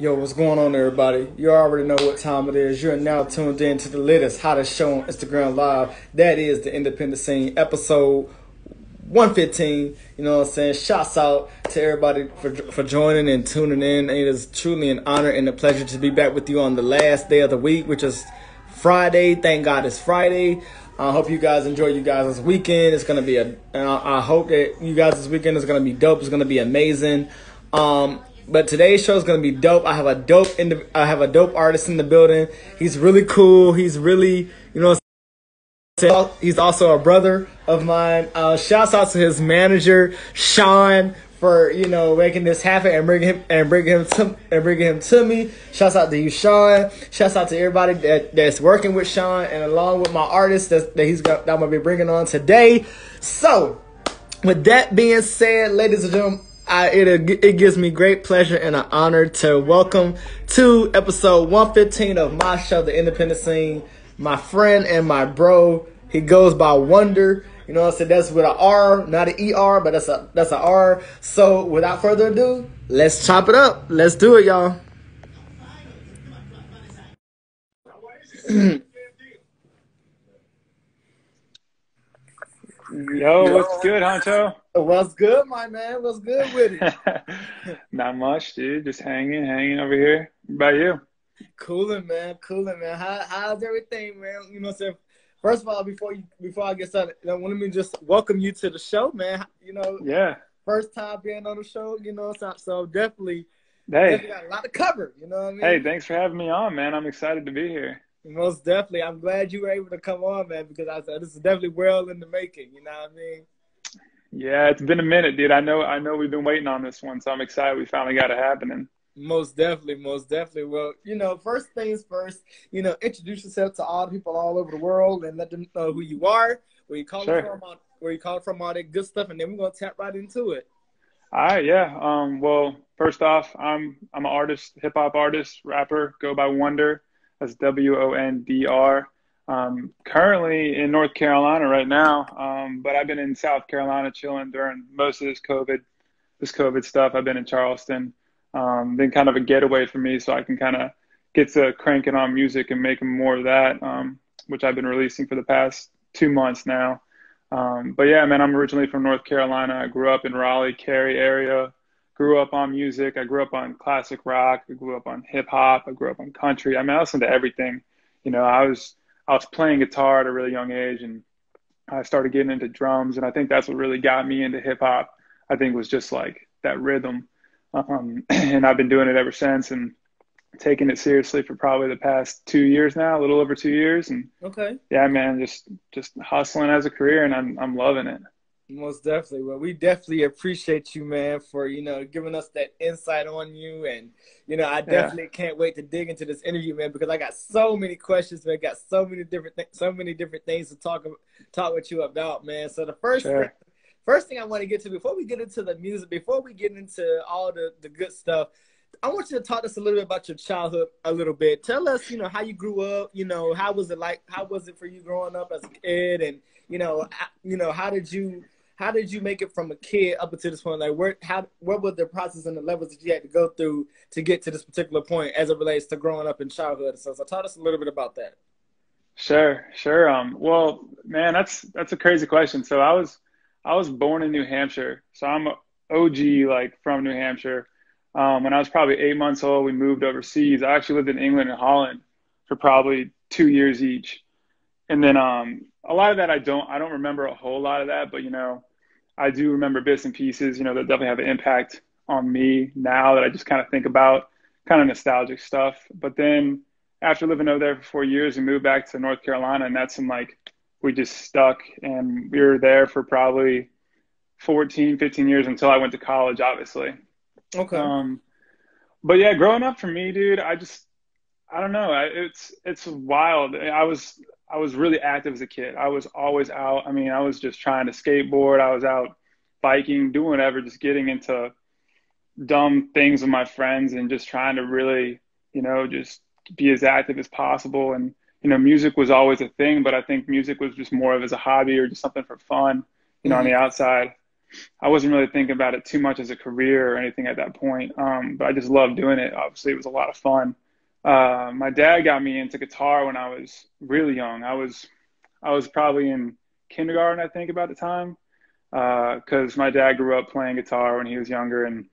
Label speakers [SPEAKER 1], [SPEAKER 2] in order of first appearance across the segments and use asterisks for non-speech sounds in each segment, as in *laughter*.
[SPEAKER 1] Yo, what's going on, everybody? You already know what time it is. You're now tuned in to the latest, hottest show on Instagram Live. That is the Independent Scene, episode 115. You know what I'm saying? Shouts out to everybody for, for joining and tuning in. It is truly an honor and a pleasure to be back with you on the last day of the week, which is Friday. Thank God it's Friday. I hope you guys enjoy you guys this weekend. It's gonna be a. I hope that you guys this weekend is gonna be dope. It's gonna be amazing. Um, but today's show is gonna be dope. I have a dope in the, I have a dope artist in the building. He's really cool. He's really you know. He's also a brother of mine. Uh, shouts out to his manager Sean for you know making this happen and bringing him and bringing him to and bringing him to me. Shouts out to you, Sean. Shouts out to everybody that, that's working with Sean and along with my artist that, that he's got that I'm gonna be bringing on today. So, with that being said, ladies and gentlemen. I, it, it gives me great pleasure and an honor to welcome to episode 115 of my show, The Independent Scene, my friend and my bro. He goes by WONDR. You know what I'm saying? That's with an R, not an ER, but that's a that's an R. So without further ado, let's chop it up. Let's do it, y'all. *clears throat*
[SPEAKER 2] Yo, what's good, Honcho?
[SPEAKER 1] What's good, my man? What's good with it? *laughs*
[SPEAKER 2] Not much, dude. Just hanging, hanging over here. What about you?
[SPEAKER 1] Cooling, man. Cooling, man. How, how's everything, man? You know what I'm saying? First of all, before you before I get started, I want me just welcome you to the show, man. You know,
[SPEAKER 2] yeah,
[SPEAKER 1] first time being on the show, you know, so, so definitely,
[SPEAKER 2] hey,
[SPEAKER 1] definitely got a lot to cover. You know what I mean?
[SPEAKER 2] Hey, thanks for having me on, man. I'm excited to be here.
[SPEAKER 1] Most definitely, I'm glad you were able to come on, man, because I said this is definitely well in the making. You know what I mean?
[SPEAKER 2] Yeah, it's been a minute, dude. I know, I know, we've been waiting on this one, so I'm excited we finally got it happening.
[SPEAKER 1] Most definitely, most definitely. Well, you know, first things first, you know, introduce yourself to all the people all over the world and let them know who you are, where you call sure. from, where you call from, all that good stuff, and then we're gonna tap right into it.
[SPEAKER 2] All right, yeah. Um, well, first off, I'm I'm an artist, hip hop artist, rapper, go by WONDR. That's W O N D R. Um, currently in North Carolina right now, um, but I've been in South Carolina chilling during most of this COVID, this COVID stuff. I've been in Charleston um, been kind of a getaway for me so I can kind of get to cranking on music and making more of that, um, which I've been releasing for the past two months now. Um, but yeah, man, I'm originally from North Carolina. I grew up in Raleigh, Cary area. Grew up on music. I grew up on classic rock. I grew up on hip hop. I grew up on country. I mean, I listened to everything. You know, I was I was playing guitar at a really young age, and I started getting into drums. And I think that's what really got me into hip hop. I think was just like that rhythm um, *clears throat* and I've been doing it ever since and taking it seriously for probably the past two years now, a little over two years. And
[SPEAKER 1] okay,
[SPEAKER 2] yeah, man, just just hustling as a career, and I'm I'm loving it.
[SPEAKER 1] Most definitely. Well, we definitely appreciate you, man, for you know giving us that insight on you, and you know I definitely yeah. can't wait to dig into this interview, man, because I got so many questions, man. Got so many different th- so many different things to talk talk with you about, man. So the first sure first thing I want to get to before we get into the music, before we get into all the, the good stuff, I want you to talk to us a little bit about your childhood a little bit. Tell us, you know, how you grew up, you know, how was it like how was it for you growing up as a kid and you know, you know, how did you how did you make it from a kid up until this point? Like where how what was the process and the levels that you had to go through to get to this particular point as it relates to growing up in childhood? So, so talk us a little bit about that.
[SPEAKER 2] Sure, sure. Um well, man, that's that's a crazy question. So I was I was born in New Hampshire, so I'm OG like from New Hampshire. Um, when I was probably eight months old, we moved overseas. I actually lived in England and Holland for probably two years each, and then um, a lot of that I don't I don't remember a whole lot of that, but you know, I do remember bits and pieces. You know, that definitely have an impact on me now that I just kind of think about, kind of nostalgic stuff. But then after living over there for four years, we moved back to North Carolina, and that's some like we just stuck and we were there for probably 14, 15 years until I went to college, obviously.
[SPEAKER 1] Okay.
[SPEAKER 2] Um, but yeah, growing up for me, dude, I just, I don't know. It's, it's wild. I was, I was really active as a kid. I was always out. I mean, I was just trying to skateboard. I was out biking, doing whatever, just getting into dumb things with my friends and just trying to really, you know, just be as active as possible. And, you know, music was always a thing, but I think music was just more of as a hobby or just something for fun, you know, mm-hmm. on the outside. I wasn't really thinking about it too much as a career or anything at that point. Um, but I just loved doing it. Obviously, it was a lot of fun. Uh, my dad got me into guitar when I was really young. I was, I was probably in kindergarten, I think, about the time, because uh, my dad grew up playing guitar when he was younger, and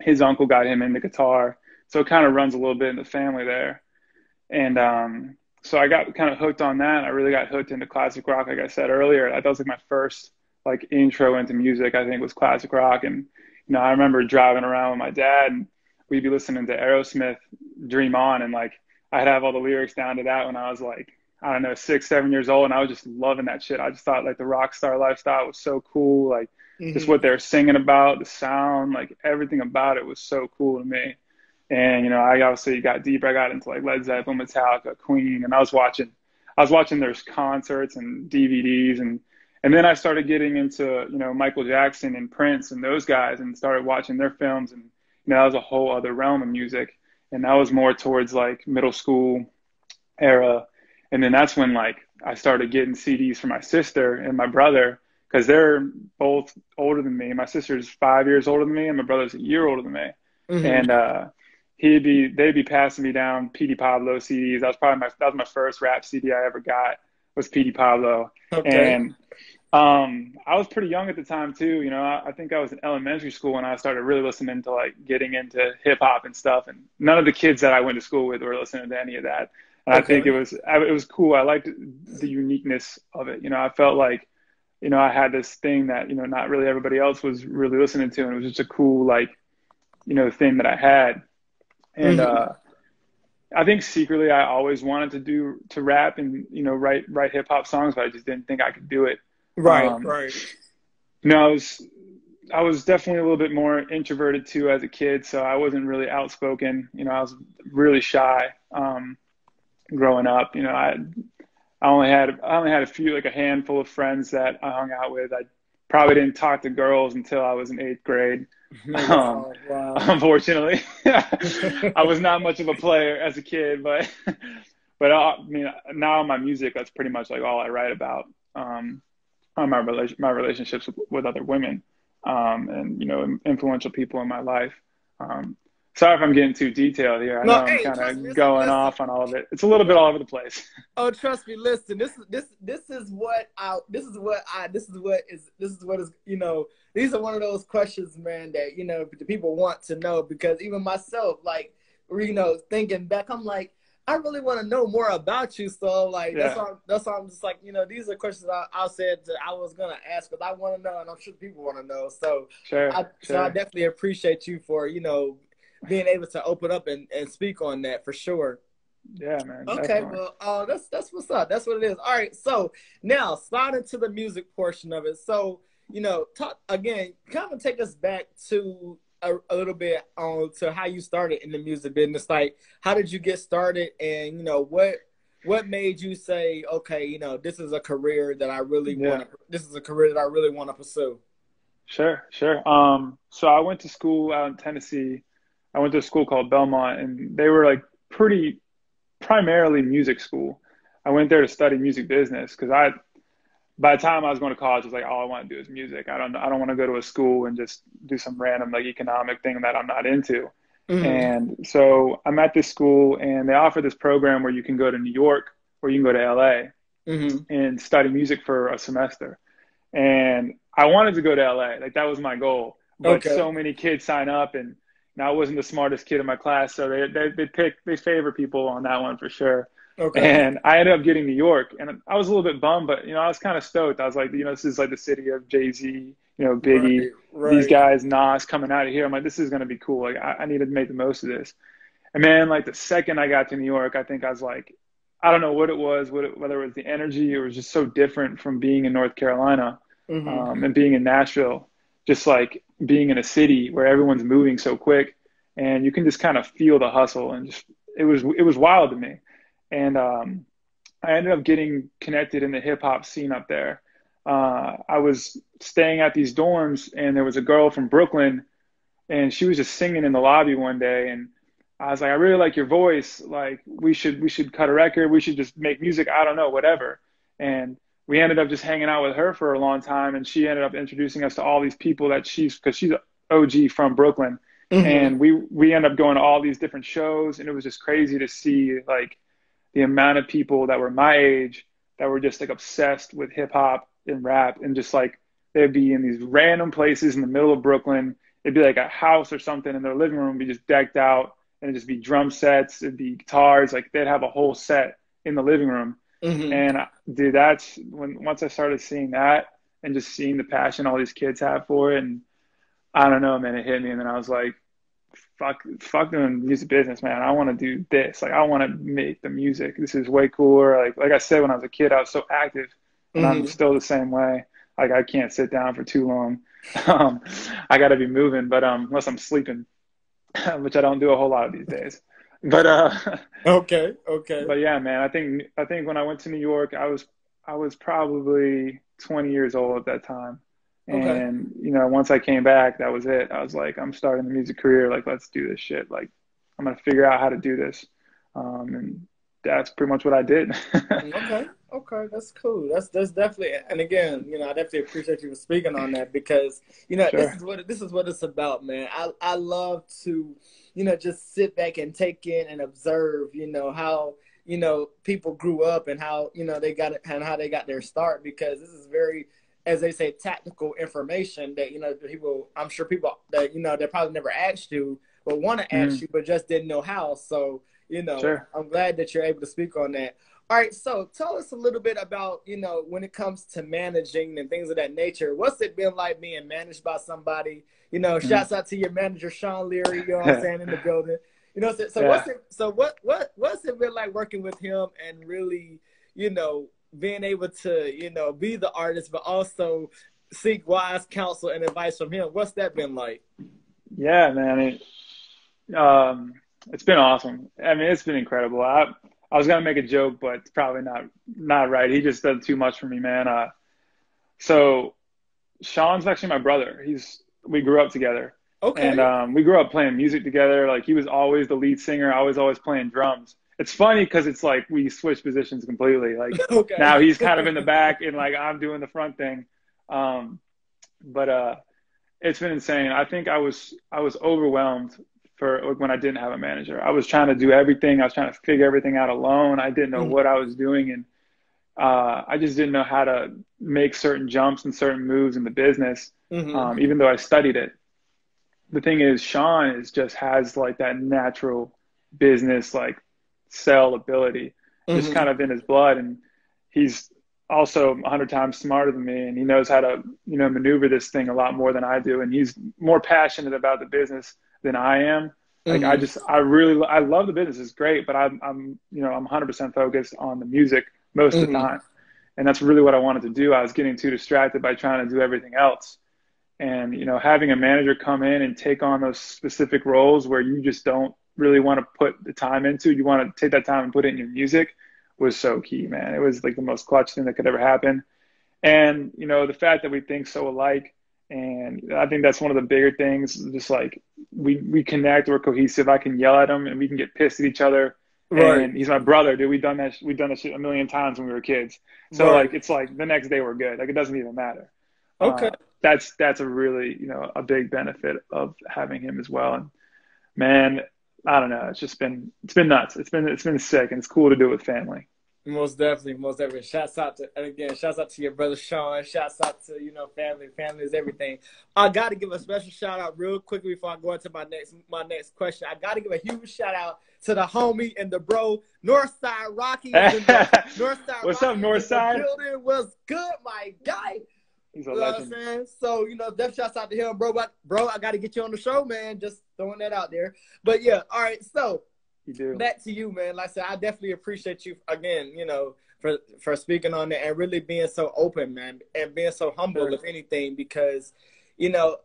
[SPEAKER 2] his uncle got him into guitar. So it kind of runs a little bit in the family there. And um, so I got kind of hooked on that. I really got hooked into classic rock, like I said earlier. That was like my first like intro into music. I think was classic rock, and you know I remember driving around with my dad, and we'd be listening to Aerosmith, "Dream On," and like I'd have all the lyrics down to that when I was like I don't know six, seven years old, and I was just loving that shit. I just thought like the rock star lifestyle was so cool, like mm-hmm. just what they're singing about, the sound, like everything about it was so cool to me. And you know, I obviously got deeper. I got into like Led Zeppelin, Metallica, Queen, and I was watching, I was watching their concerts and DVDs, and and then I started getting into you know Michael Jackson and Prince and those guys, and started watching their films, and you know, that was a whole other realm of music, and that was more towards like middle school era, and then that's when like I started getting CDs for my sister and my brother because they're both older than me. My sister's five years older than me, and my brother's a year older than me, mm-hmm. and uh, he'd be they'd be passing me down Petey Pablo CDs. That was probably my that was my first rap CD I ever got was Petey Pablo, okay. and um, I was pretty young at the time too. You know, I, I, think I was in elementary school when I started really listening to like getting into hip hop and stuff. And none of the kids that I went to school with were listening to any of that. And okay. I think it was it was cool. I liked the uniqueness of it. You know, I felt like you know I had this thing that you know not really everybody else was really listening to, and it was just a cool like you know thing that I had. And mm-hmm. uh, I think secretly I always wanted to do to rap and you know write write hip hop songs, but I just didn't think I could do it.
[SPEAKER 1] Right, um, right.
[SPEAKER 2] No, I was I was definitely a little bit more introverted too as a kid, so I wasn't really outspoken. You know, I was really shy um, growing up. You know, I I only had I only had a few like a handful of friends that I hung out with. I probably didn't talk to girls until I was in eighth grade. *laughs* Um, wow. *laughs* Unfortunately, *laughs* I was not much of a player as a kid, but but I, I mean now my music that's pretty much like all I write about. Um, on my relation my relationships with, with other women, um, and you know influential people in my life. Um, Sorry if I'm getting too detailed here. I no, know hey, I'm kind of going listen. off on all of it. It's a little bit all over the place. *laughs*
[SPEAKER 1] Oh, trust me. Listen, this is this this is what I this is what I this is what is this is what is you know these are one of those questions, man, that you know the people want to know because even myself, like you know, thinking back, I'm like, I really want to know more about you. So like yeah. that's why that's why I'm just like you know these are questions I, I said I was gonna ask because I want to know and I'm sure people want to know. So
[SPEAKER 2] sure,
[SPEAKER 1] I,
[SPEAKER 2] sure.
[SPEAKER 1] so I definitely appreciate you for you know being able to open up and, and speak on that for sure.
[SPEAKER 2] Yeah, man.
[SPEAKER 1] Okay, definitely. well, uh, that's that's what's up. That's what it is. All right, so now slide into the music portion of it. So you know, talk again. Kind of take us back to a, a, little bit on to how you started in the music business. Like, how did you get started, and you know what what made you say, okay, you know, this is a career that I really yeah. want. This is a career that I really want to pursue.
[SPEAKER 2] Sure, sure. Um, so I went to school out in Tennessee I went to a school called Belmont, and they were like pretty primarily music school. I went there to study music business because I, by the time I was going to college, I was like, all I want to do is music. I don't, I don't want to go to a school and just do some random like economic thing that I'm not into. Mm-hmm. And so I'm at this school, and they offer this program where you can go to New York or you can go to LA mm-hmm. and study music for a semester. And I wanted to go to LA, like that was my goal. But okay. so many kids sign up, and now I wasn't the smartest kid in my class, so they they they pick they favor people on that one for sure. Okay. And I ended up getting New York, and I was a little bit bummed, but you know I was kind of stoked. I was like, you know, this is like the city of Jay Z, you know, Biggie, right, right. these guys, Nas coming out of here. I'm like, this is gonna be cool. Like I, I need to make the most of this. And man, like the second I got to New York, I think I was like, I don't know what it was, what it, whether it was the energy, it was just so different from being in North Carolina mm-hmm. um, and being in Nashville. Just like being in a city where everyone's moving so quick and you can just kind of feel the hustle and just it was it was wild to me. And um, i ended up getting connected in the hip hop scene up there. Uh, i was staying at these dorms and there was a girl from brooklyn and she was just singing in the lobby one day and i was like i really like your voice. Like we should we should cut a record. We should just make music. I don't know whatever. And we ended up just hanging out with her for a long time, and she ended up introducing us to all these people that she's because she's OG from Brooklyn, mm-hmm. and we we end up going to all these different shows, and it was just crazy to see like the amount of people that were my age that were just like obsessed with hip hop and rap, and just like they'd be in these random places in the middle of Brooklyn. It'd be like a house or something, and their living room would be just decked out, and it'd just be drum sets, it'd be guitars, like they'd have a whole set in the living room. Mm-hmm. And dude, that's when once I started seeing that and just seeing the passion all these kids have for it, and I don't know, man, it hit me, and then I was like, fuck, fuck doing music business, man. I want to do this. Like, I want to make the music. This is way cooler. Like, like I said, when I was a kid, I was so active, and mm-hmm. I'm still the same way. Like, I can't sit down for too long. *laughs* um, I got to be moving, but um, unless I'm sleeping, *laughs* which I don't do a whole lot of these days. But uh, *laughs*
[SPEAKER 1] okay, okay.
[SPEAKER 2] But yeah, man, I think I think when I went to New York, I was I was probably 20 years old at that time. Okay. And you know, once I came back, that was it. I was like, I'm starting the music career. Like, let's do this shit. Like, I'm gonna figure out how to do this. Um, and that's pretty much what I did.
[SPEAKER 1] okay, okay, that's cool. That's that's definitely. And again, you know, I definitely appreciate you for speaking on that because you know sure. this is what this is what it's about, man. I I love to, you know, just sit back and take in and observe, you know, how you know people grew up and how you know they got it and how they got their start because this is very as they say, tactical information that you know people. I'm sure people that you know they probably never asked you, but want to ask mm you, but just didn't know how. So you know, sure. I'm glad that you're able to speak on that. All right, so tell us a little bit about you know when it comes to managing and things of that nature. What's it been like being managed by somebody? You know, mm shouts out to your manager Sean Leary. You know what I'm saying in the *laughs* building. You know, so, so yeah. what's it? So what what what's it been like working with him and really, you know, being able to, you know, be the artist, but also seek wise counsel and advice from him. What's that been like?
[SPEAKER 2] Yeah, man. It, um, it's been awesome. I mean, it's been incredible. I, I was gonna make a joke, but it's probably not not right. He just did too much for me, man. Uh, so Sean's actually my brother. He's we grew up together. Okay. And um, we grew up playing music together. Like he was always the lead singer. I was always playing drums it's funny because it's like we switched positions completely. Like *laughs* okay. now he's kind of in the back and like I'm doing the front thing. Um, but uh, it's been insane. I think I was I was overwhelmed for when I didn't have a manager. I was trying to do everything. I was trying to figure everything out alone. I didn't know mm-hmm. what I was doing, and uh, I just didn't know how to make certain jumps and certain moves in the business. Mm-hmm. Um, even though I studied it, the thing is, Sean is just has like that natural business like sell ability mm-hmm. just kind of in his blood and he's also 100 times smarter than me and he knows how to you know maneuver this thing a lot more than i do and he's more passionate about the business than i am like mm-hmm. i just i really i love the business it's great but i'm, I'm you know i'm 100% focused on the music most mm-hmm. of the mm-hmm. time and that's really what i wanted to do i was getting too distracted by trying to do everything else and you know having a manager come in and take on those specific roles where you just don't really want to put the time into, you want to take that time and put it in your music was so key, man. It was like the most clutch thing that could ever happen. And, you know, the fact that we think so alike, and I think that's one of the bigger things, just like we, we connect, we're cohesive. I can yell at him and we can get pissed at each other. Right. And he's my brother, dude. We've done that. We've done that shit a million times when we were kids. So right. like, it's like the next day we're good. Like it doesn't even matter.
[SPEAKER 1] Okay. Uh,
[SPEAKER 2] that's that's a really you know a big benefit of having him as well. And man, I don't know. It's just been it's been nuts. It's been it's been sick, and it's cool to do it with family.
[SPEAKER 1] Most definitely, most definitely. Shouts out to and again, shouts out to your brother Sean. Shouts out to you know family. Family is everything. I got to give a special shout out real quickly before I go into my next my next question. I got to give a huge shout out to the homie and the bro Northside Rocky. *laughs*
[SPEAKER 2] Northside. What's Rocky up, Northside?
[SPEAKER 1] Building was good, my guy.
[SPEAKER 2] He's a you know legend.
[SPEAKER 1] What I'm saying? So, you know, death shouts out to him, bro. But, bro, I got to get you on the show, man. Just throwing that out there. But yeah, all right. So,
[SPEAKER 2] you do.
[SPEAKER 1] back to you, man. Like I said, I definitely appreciate you again, you know, for for speaking on it and really being so open, man, and being so humble, sure. if anything, because, you know,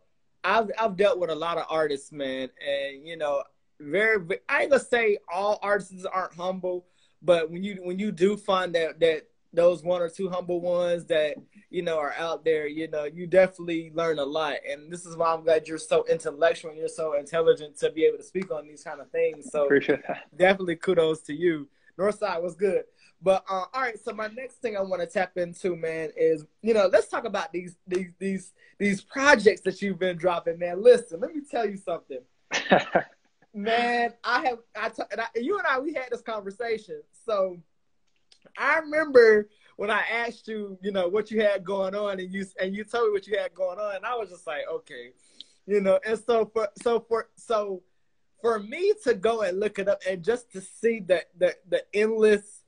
[SPEAKER 1] I've I've dealt with a lot of artists, man, and you know, very I ain't gonna say all artists aren't humble, but when you when you do find that that those one or two humble ones that you know are out there you know you definitely learn a lot and this is why i'm glad you're so intellectual and you're so intelligent to be able to speak on these kind of things so
[SPEAKER 2] appreciate that
[SPEAKER 1] definitely kudos to you northside was good But uh, all right, so my next thing I want to tap into, man, is you know, let's talk about these these these these projects that you've been dropping, man. Listen, let me tell you something, *laughs* man. I have I, t- and I you and I we had this conversation. So I remember when I asked you, you know, what you had going on, and you and you told me what you had going on, and I was just like, okay, you know. And so for so for so for me to go and look it up and just to see the the the endless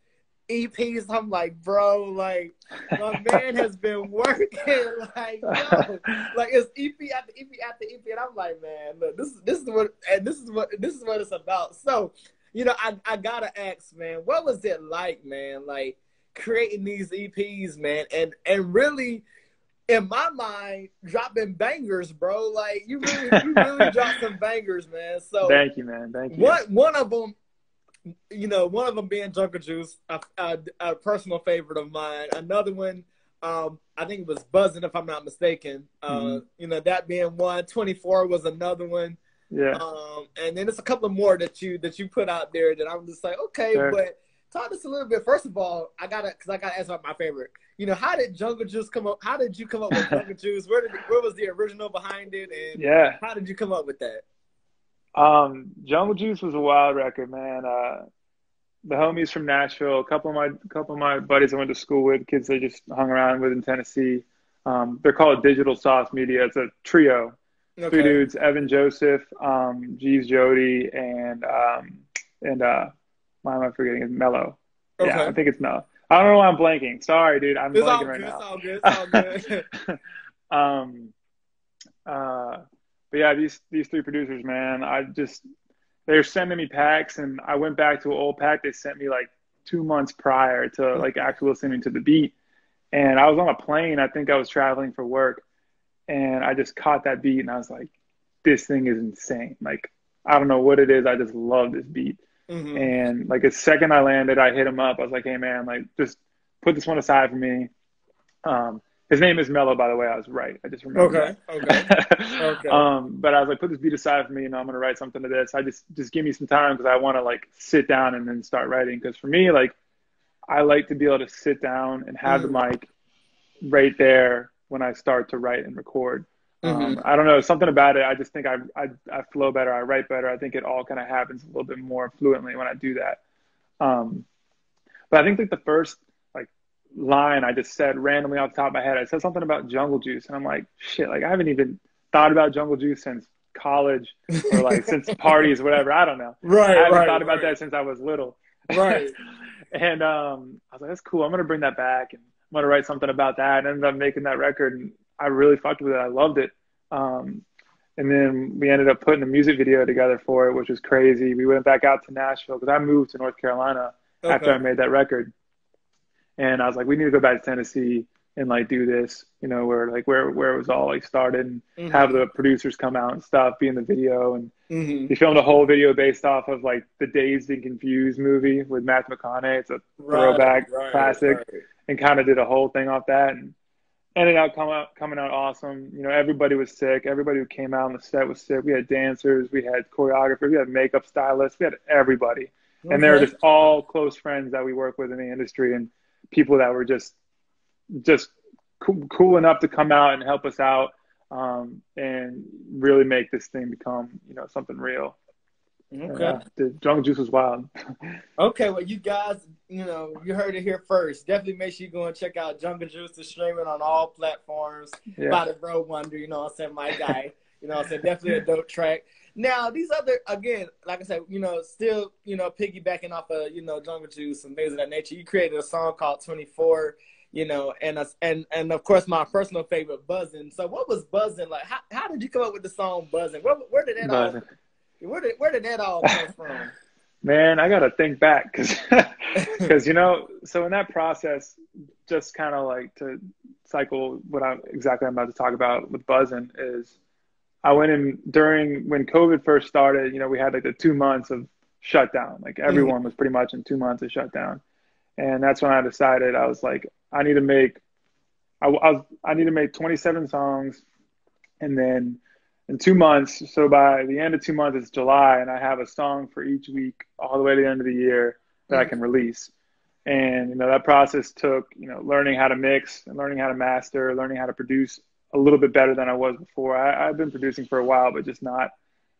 [SPEAKER 1] EPs, I'm like, bro, like my man has been *laughs* working, like, yo, like it's EP after EP after EP, and I'm like, man, look, this is this is what and this is what this is what it's about. So, you know, I I gotta ask, man, what was it like, man, like creating these EPs, man, and and really. In my mind, dropping bangers, bro. Like you really, you really *laughs* dropped some bangers, man. So
[SPEAKER 2] thank you, man. Thank you.
[SPEAKER 1] One one of them you know, one of them being Jungle Juice, a, a, a personal favorite of mine. Another one, um, I think it was Buzzing, if I'm not mistaken. Uh, mm-hmm. You know, that being one. 24 was another one.
[SPEAKER 2] Yeah.
[SPEAKER 1] Um, and then there's a couple more that you that you put out there that I'm just like, okay, sure. but talk to us a little bit. First of all, I gotta because I gotta ask about my favorite. You know, how did Jungle Juice come up? How did you come up with *laughs* Jungle Juice? Where did where was the original behind it? And
[SPEAKER 2] yeah,
[SPEAKER 1] how did you come up with that?
[SPEAKER 2] Um, Jungle Juice was a wild record, man. Uh, the homies from Nashville, a couple of my couple of my buddies I went to school with, kids I just hung around with in Tennessee. Um, they're called Digital Sauce Media. It's a trio. Okay. Three dudes: Evan Joseph, um, Jeeves Jody, and um, and uh, why am I forgetting? It's Mello. Okay. Yeah, I think it's Mello. I don't know why I'm blanking. Sorry, dude. I'm
[SPEAKER 1] it's
[SPEAKER 2] blanking right now.
[SPEAKER 1] It's all good. It's all good. *laughs* *laughs*
[SPEAKER 2] um, uh, but yeah, these these three producers, man, I just they're sending me packs, and I went back to an old pack they sent me like two months prior to like actually listening to the beat, and I was on a plane. I think I was traveling for work, and I just caught that beat, and I was like, this thing is insane. Like I don't know what it is, I just love this beat. Mm-hmm. And like the second I landed, I hit him up. I was like, hey man, like just put this one aside for me. Um, his name is Mello, by the way. I was right. I just remember.
[SPEAKER 1] Okay. Okay. *laughs* okay.
[SPEAKER 2] um, but I was like, put this beat aside for me, and I'm gonna write something to this. I just just give me some time because I want to like sit down and then start writing. Because for me, like, I like to be able to sit down and have mm. the mic right there when I start to write and record. Mm-hmm. Um, I don't know something about it. I just think I, I I flow better. I write better. I think it all kind of happens a little bit more fluently when I do that. Um, but I think like the first like line I just said randomly off the top of my head. I said something about jungle juice, and I'm like, shit, like I haven't even thought about jungle juice since college or like *laughs* since parties, whatever. I don't know.
[SPEAKER 1] Right.
[SPEAKER 2] I haven't
[SPEAKER 1] right,
[SPEAKER 2] thought about
[SPEAKER 1] right.
[SPEAKER 2] that since I was little.
[SPEAKER 1] Right. *laughs*
[SPEAKER 2] and um, I was like, that's cool. I'm gonna bring that back, and I'm gonna write something about that. And ended up making that record, and I really fucked with it. I loved it. Um, and then we ended up putting a music video together for it, which was crazy. We went back out to Nashville because I moved to North Carolina okay. after I made that record and I was like, we need to go back to Tennessee and like do this, you know, where like where where it was all like started and mm-hmm. have the producers come out and stuff, be in the video, and mm-hmm. he filmed a whole video based off of like the Dazed and Confused movie with Matt McConaughey. It's a right, throwback right, classic, right. And kind of did a whole thing off that, and ended up coming out coming out awesome. You know, everybody was sick. Everybody who came out on the set was sick. We had dancers, we had choreographers, we had makeup stylists, we had everybody, okay. and they were just all close friends that we work with in the industry, and people that were just just cool, cool enough to come out and help us out um, and really make this thing become you know something real.
[SPEAKER 1] Okay. Uh,
[SPEAKER 2] the Jungle Juice was wild. *laughs*
[SPEAKER 1] okay, well, you guys, you know, you heard it here first. Definitely make sure you go and check out Jungle Juice. Streaming on all platforms. Yeah. By the Bro WONDR, you know what I'm saying? My guy. you know what I'm saying? Definitely a dope track. Now these other again, like I said, you know, still you know piggybacking off of you know Jungle Juice and things of that nature. You created a song called Twenty Four, you know, and uh, and and of course my personal favorite, Buzzing. So what was Buzzing like? How how did you come up with the song Buzzing? Where where did that Buzzing. all where did where did that all come *laughs* from?
[SPEAKER 2] Man, I gotta think back because because *laughs* you know, so in that process, just kind of like to cycle what I'm exactly I'm about to talk about with Buzzing is I went in during when COVID first started. You know, we had like the two months of shutdown. Like everyone mm-hmm. was pretty much in two months of shutdown, and that's when I decided I was like, I need to make, I, I was I need to make 27 songs, and then in two months. So by the end of two months, it's July, and I have a song for each week all the way to the end of the year that mm-hmm. I can release. And you know that process took you know learning how to mix and learning how to master, learning how to produce a little bit better than I was before. I, I've been producing for a while, but just not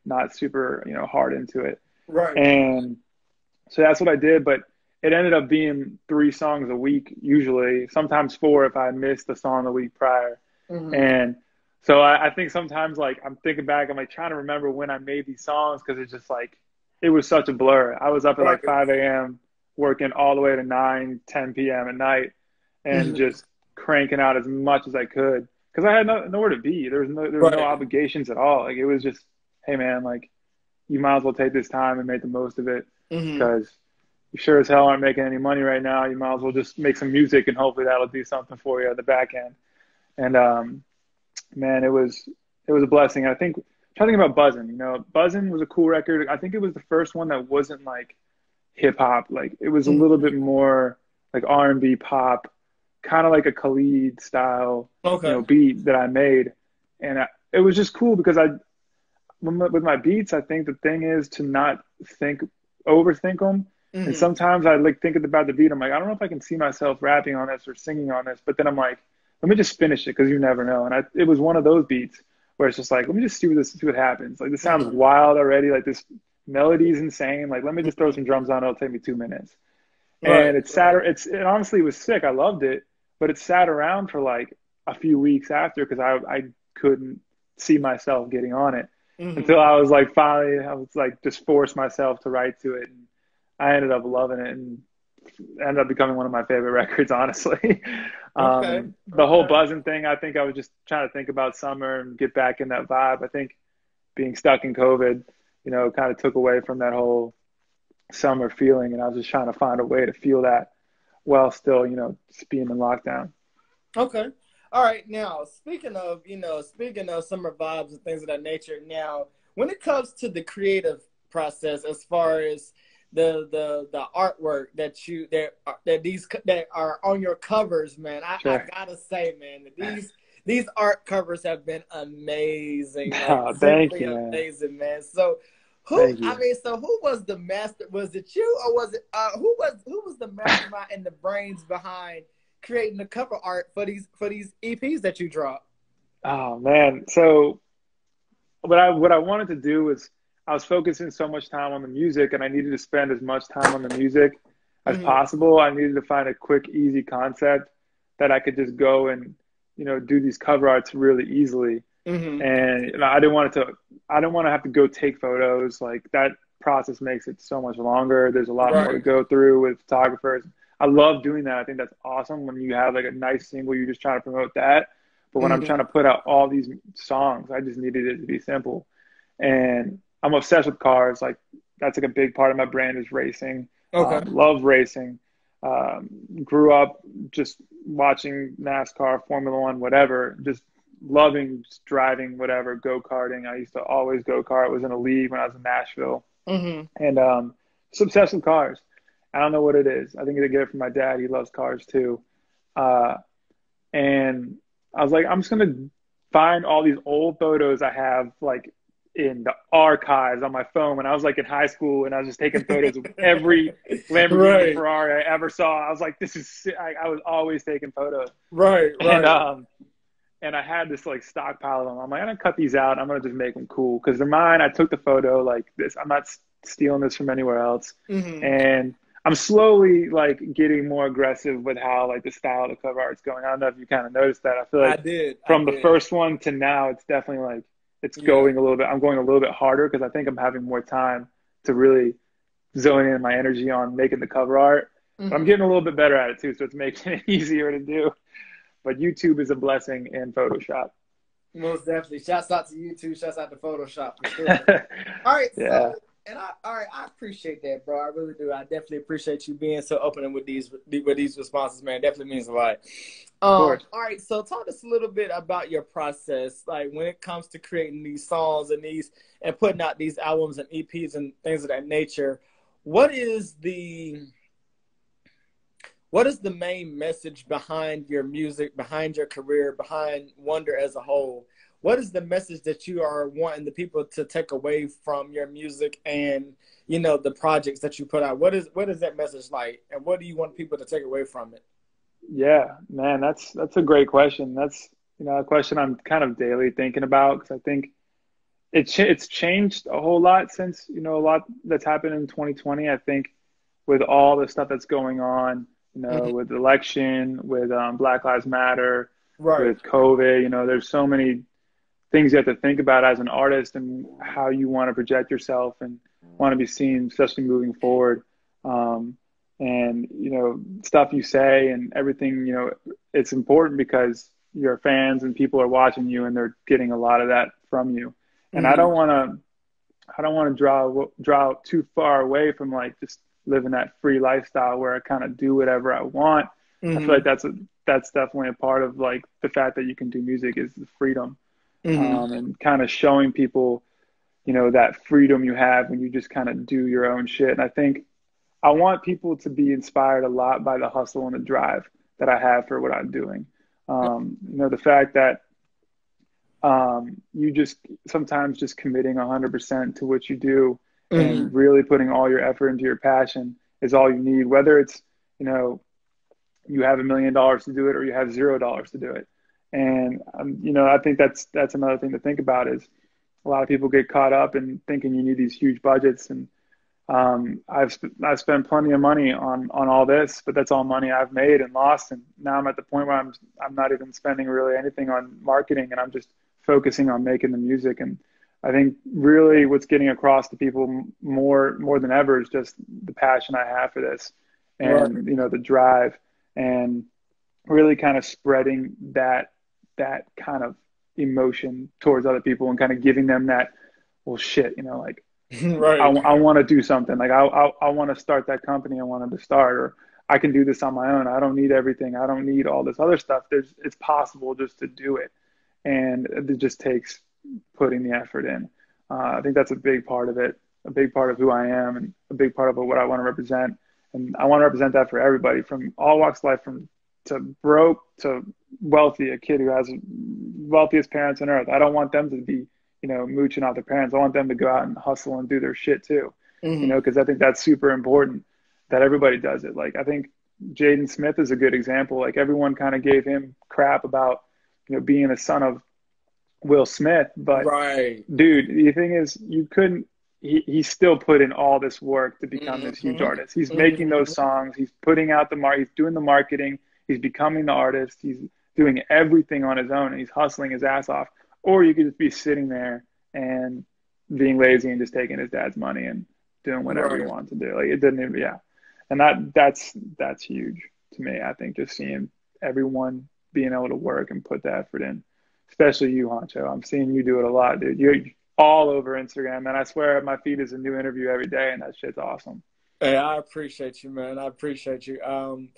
[SPEAKER 2] not super you know hard into it.
[SPEAKER 1] Right.
[SPEAKER 2] And so that's what I did, but it ended up being three songs a week usually, sometimes four if I missed a song the week prior. Mm-hmm. And so I, I, think sometimes like I'm thinking back, I'm like trying to remember when I made these songs because it's just like it was such a blur. I was up at like 5 a.m. working all the way to 9, 10 p.m. at night and mm-hmm. just cranking out as much as I could because I had no, nowhere to be. There was no there was right. no obligations at all. Like it was just, hey man, like you might as well take this time and make the most of it because mm-hmm. you sure as hell aren't making any money right now. You might as well just make some music and hopefully that'll do something for you at the back end. And um, man, it was it was a blessing. I think trying to think about Buzzin'. You know, Buzzin' was a cool record. I think it was the first one that wasn't like hip hop. Like it was a little bit more like R and B pop, kind of like a Khalid style okay. you know, beat that I made, and I, it was just cool because I with my beats. I think the thing is to not think overthink them. Mm-hmm. And sometimes I like think about the beat. I'm like, I don't know if I can see myself rapping on this or singing on this. But then I'm like, let me just finish it because you never know. And I, it was one of those beats where it's just like, let me just see what this, see what happens. Like this sounds mm-hmm. wild already. Like this melody is insane. Like let me just throw some drums on. It'll take me two minutes. Right. And it sat. It's it honestly was sick. I loved it, but it sat around for like a few weeks after because I I couldn't see myself getting on it mm-hmm. until I was like finally I was like just forced myself to write to it, and I ended up loving it and ended up becoming one of my favorite *laughs* records, honestly. *laughs* Um, okay. The whole buzzing thing, I think I was just trying to think about summer and get back in that vibe. I think being stuck in COVID, you know, kind of took away from that whole summer feeling, and I was just trying to find a way to feel that while still, you know, being in lockdown.
[SPEAKER 1] Okay. All right. Now, speaking of, you know, speaking of summer vibes and things of that nature, now, when it comes to the creative process, as far as the the the artwork that you that that these that are on your covers, man. I, sure. I gotta say, man, these these art covers have been amazing. Like,
[SPEAKER 2] oh, thank you,
[SPEAKER 1] amazing, man. So, who? I mean, so who was the master? Was it you, or was it uh, who was who was the mastermind and the brains behind creating the cover art for these for these EPs that you drop?
[SPEAKER 2] Oh man, so what I what I wanted to do was I was focusing so much time on the music and I needed to spend as much time on the music as mm-hmm. possible. I needed to find a quick, easy concept that I could just go and, you know, do these cover arts really easily. Mm-hmm. And you know, I didn't want it to, I didn't want to have to go take photos. Like that process makes it so much longer. There's a lot right. more to go through with photographers. I love doing that. I think that's awesome when you have like a nice single, you're just trying to promote that. But when mm-hmm. I'm trying to put out all these songs, I just needed it to be simple. And I'm obsessed with cars. Like that's like a big part of my brand is racing. Okay. Um, love racing. Um, grew up just watching NASCAR, Formula One, whatever. Just loving just driving, whatever, go karting. I used to always go kart. I was in a league when I was in Nashville, mm-hmm. and um, just obsessed with cars. I don't know what it is. I think I get it from my dad. He loves cars too. Uh, and I was like, I'm just gonna find all these old photos I have, like in the archives on my phone when I was like in high school and I was just taking photos of every *laughs* Lamborghini right. Ferrari I ever saw. I was like, this is, I, I, was always taking photos.
[SPEAKER 1] Right, right.
[SPEAKER 2] And, um, and I had this like stockpile of them. I'm like, I'm gonna cut these out. I'm gonna just make them cool because they're mine. I took the photo like this. I'm not stealing this from anywhere else. Mm-hmm. And I'm slowly like getting more aggressive with how like the style of the cover art's going. I don't know if you kind of noticed that. I feel like
[SPEAKER 1] I did.
[SPEAKER 2] from
[SPEAKER 1] I
[SPEAKER 2] the first one to now, it's definitely like it's yeah. going a little bit. I'm going a little bit harder because I think I'm having more time to really zone in my energy on making the cover art. Mm-hmm. I'm getting a little bit better at it too, so it's making *laughs* it easier to do. But YouTube is a blessing in Photoshop.
[SPEAKER 1] Most definitely. Shouts out to YouTube. Shouts out to Photoshop for sure. *laughs* all right. Yeah. So, and I, all right, I appreciate that, bro. I really do. I definitely appreciate you being so open with these with these responses, man. Definitely means a lot. Um, all right, so talk us a little bit about your process, like when it comes to creating these songs and these and putting out these albums and EPs and things of that nature. What is the what is the main message behind your music, behind your career, behind WONDR as a whole? What is the message that you are wanting the people to take away from your music and you know the projects that you put out? What is what is that message like, and what do you want people to take away from it?
[SPEAKER 2] Yeah, man, that's that's a great question. That's you know a question I'm kind of daily thinking about because I think it's it's changed a whole lot since you know a lot that's happened in 2020. I think with all the stuff that's going on, you know, mm-hmm. with election, with um, Black Lives Matter, right. with COVID, you know, there's so many things you have to think about as an artist and how you want to project yourself and want to be seen, especially moving forward. Um, and you know, stuff you say and everything, you know, it's important because your fans and people are watching you and they're getting a lot of that from you and mm-hmm. I don't want to I don't want to draw draw too far away from like just living that free lifestyle where I kind of do whatever I want. Mm-hmm. I feel like that's a that's definitely a part of like the fact that you can do music is the freedom mm-hmm. um, and kind of showing people you know that freedom you have when you just kind of do your own shit. And I think I want people to be inspired a lot by the hustle and the drive that I have for what I'm doing. Um, you know the fact that um, you just sometimes just committing 100% to what you do mm-hmm. and really putting all your effort into your passion is all you need whether it's you know you have a million dollars to do it or you have zero dollars to do it and um, you know i think that's that's another thing to think about is a lot of people get caught up in thinking you need these huge budgets and um, I've sp- I've spent plenty of money on on all this, but that's all money I've made and lost. And now I'm at the point where I'm I'm not even spending really anything on marketing, and I'm just focusing on making the music. And I think really what's getting across to people more more than ever is just the passion I have for this, and right. you know the drive, and really kind of spreading that that kind of emotion towards other people and kind of giving them that well shit you know like *laughs* right. I, I want to do something like I I, I want to start that company I wanted to start or I can do this on my own I don't need everything I don't need all this other stuff there's it's possible just to do it and it just takes putting the effort in. Uh, I think that's a big part of it, a big part of who I am, and a big part of what I want to represent. And I want to represent that for everybody, from all walks of life, from to broke to wealthy, a kid who has wealthiest parents on earth. I don't want them to be, you know, mooching off their parents. I want them to go out and hustle and do their shit too, mm-hmm. you know, because I think that's super important that everybody does it. Like I think Jaden Smith is a good example. Like everyone kind of gave him crap about you know, being a son of Will Smith. But
[SPEAKER 1] right.
[SPEAKER 2] dude, the thing is, you couldn't. He he still put in all this work to become mm-hmm. this huge mm-hmm. artist. He's mm-hmm. making those songs. He's putting out the mar. He's doing the marketing. He's becoming the artist. He's doing everything on his own, and he's hustling his ass off. Or you could just be sitting there and being lazy and just taking his dad's money and doing whatever right. he wants to do. Like it didn't even, yeah. And that that's that's huge to me. I think just seeing everyone being able to work and put the effort in, especially you, Honcho. I'm seeing you do it a lot, dude. You're all over Instagram, and I swear my feed is a new interview every day, and that shit's awesome.
[SPEAKER 1] Hey, I appreciate you, man. I appreciate you. Um,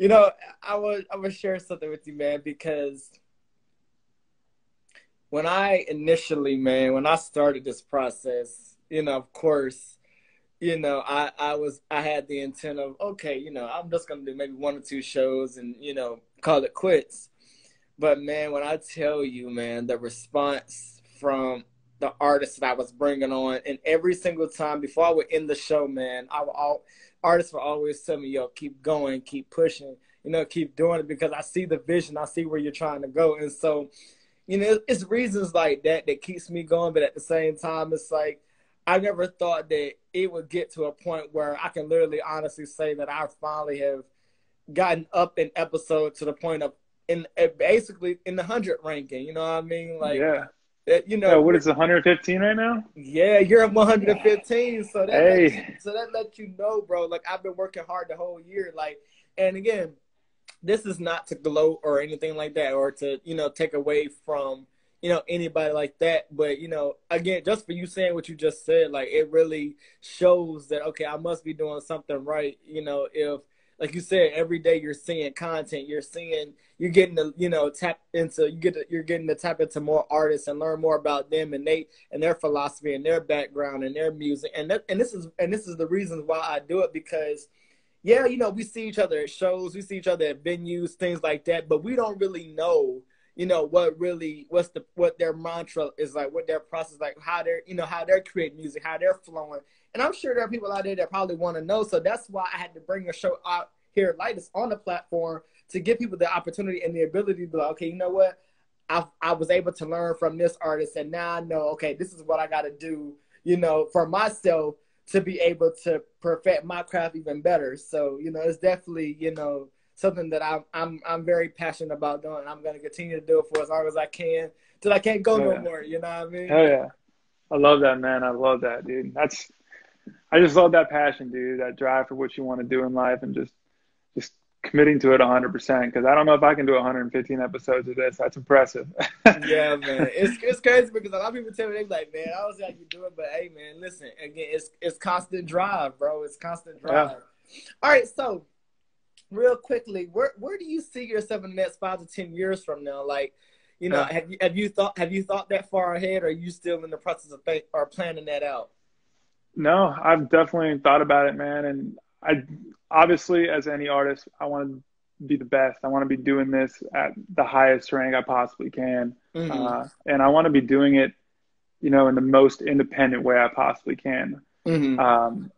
[SPEAKER 1] you know, I was I was share something with you, man, because when I initially, man, when I started this process, you know, of course, you know, I, I was I had the intent of okay, you know, I'm just gonna do maybe one or two shows and you know call it quits. But man, when I tell you, man, the response from the artists that I was bringing on, and every single time before I would end the show, man, I would all artists would always tell me, "Yo, keep going, keep pushing, you know, keep doing it," because I see the vision, I see where you're trying to go, and so, you know, it's reasons like that that keeps me going. But at the same time, it's like I never thought that it would get to a point where I can literally honestly say that I finally have gotten up in episode to the point of in basically in the hundred ranking. You know what I mean? Like
[SPEAKER 2] yeah.
[SPEAKER 1] Uh, you know
[SPEAKER 2] what is 115 right now?
[SPEAKER 1] Yeah, you're at 115. So that hey. you, so that lets you know, bro. Like I've been working hard the whole year. Like, and again, this is not to gloat or anything like that, or to you know take away from you know anybody like that but you know again just for you saying what you just said like it really shows that okay i must be doing something right you know if like you said every day you're seeing content you're seeing you're getting to you know tap into you get to, you're getting to tap into more artists and learn more about them and they and their philosophy and their background and their music. And that, and this is and this is the reasons why i do it because yeah you know we see each other at shows we see each other at venues things like that but we don't really know you know what really what's the what their mantra is like, what their process like, how they're you know how they're creating music, how they're flowing. And I'm sure there are people out there that probably want to know. So that's why I had to bring a show out here like this on the platform to give people the opportunity and the ability to be like, okay, you know what? I I was able to learn from this artist, and now I know, okay, this is what I got to do, you know, for myself to be able to perfect my craft even better. So you know, it's definitely you know something that I'm I'm I'm very passionate about doing. I'm going to continue to do it for as long as I can till I can't go no more. You know what I mean?
[SPEAKER 2] Hell yeah, I love that, man. I love that, dude. That's I just love that passion, dude. That drive for what you want to do in life, and just just committing to it 100% because I don't know if I can do 115 episodes of this. That's impressive. *laughs*
[SPEAKER 1] yeah, man. It's it's crazy because a lot of people tell me they like, man, I don't see how you do it, but hey, man, listen, again, it's it's constant drive, bro. It's constant drive. Yeah. All right, so real quickly, where where do you see yourself in the next five to ten years from now? Like, you know, yeah. have you have you thought have you thought that far ahead, or are you still in the process of think, or planning that out?
[SPEAKER 2] No, I've definitely thought about it, man, and I obviously, as any artist, I want to be the best. I want to be doing this at the highest rank I possibly can, mm-hmm. uh, and I want to be doing it, you know, in the most independent way I possibly can. Mm-hmm. Um,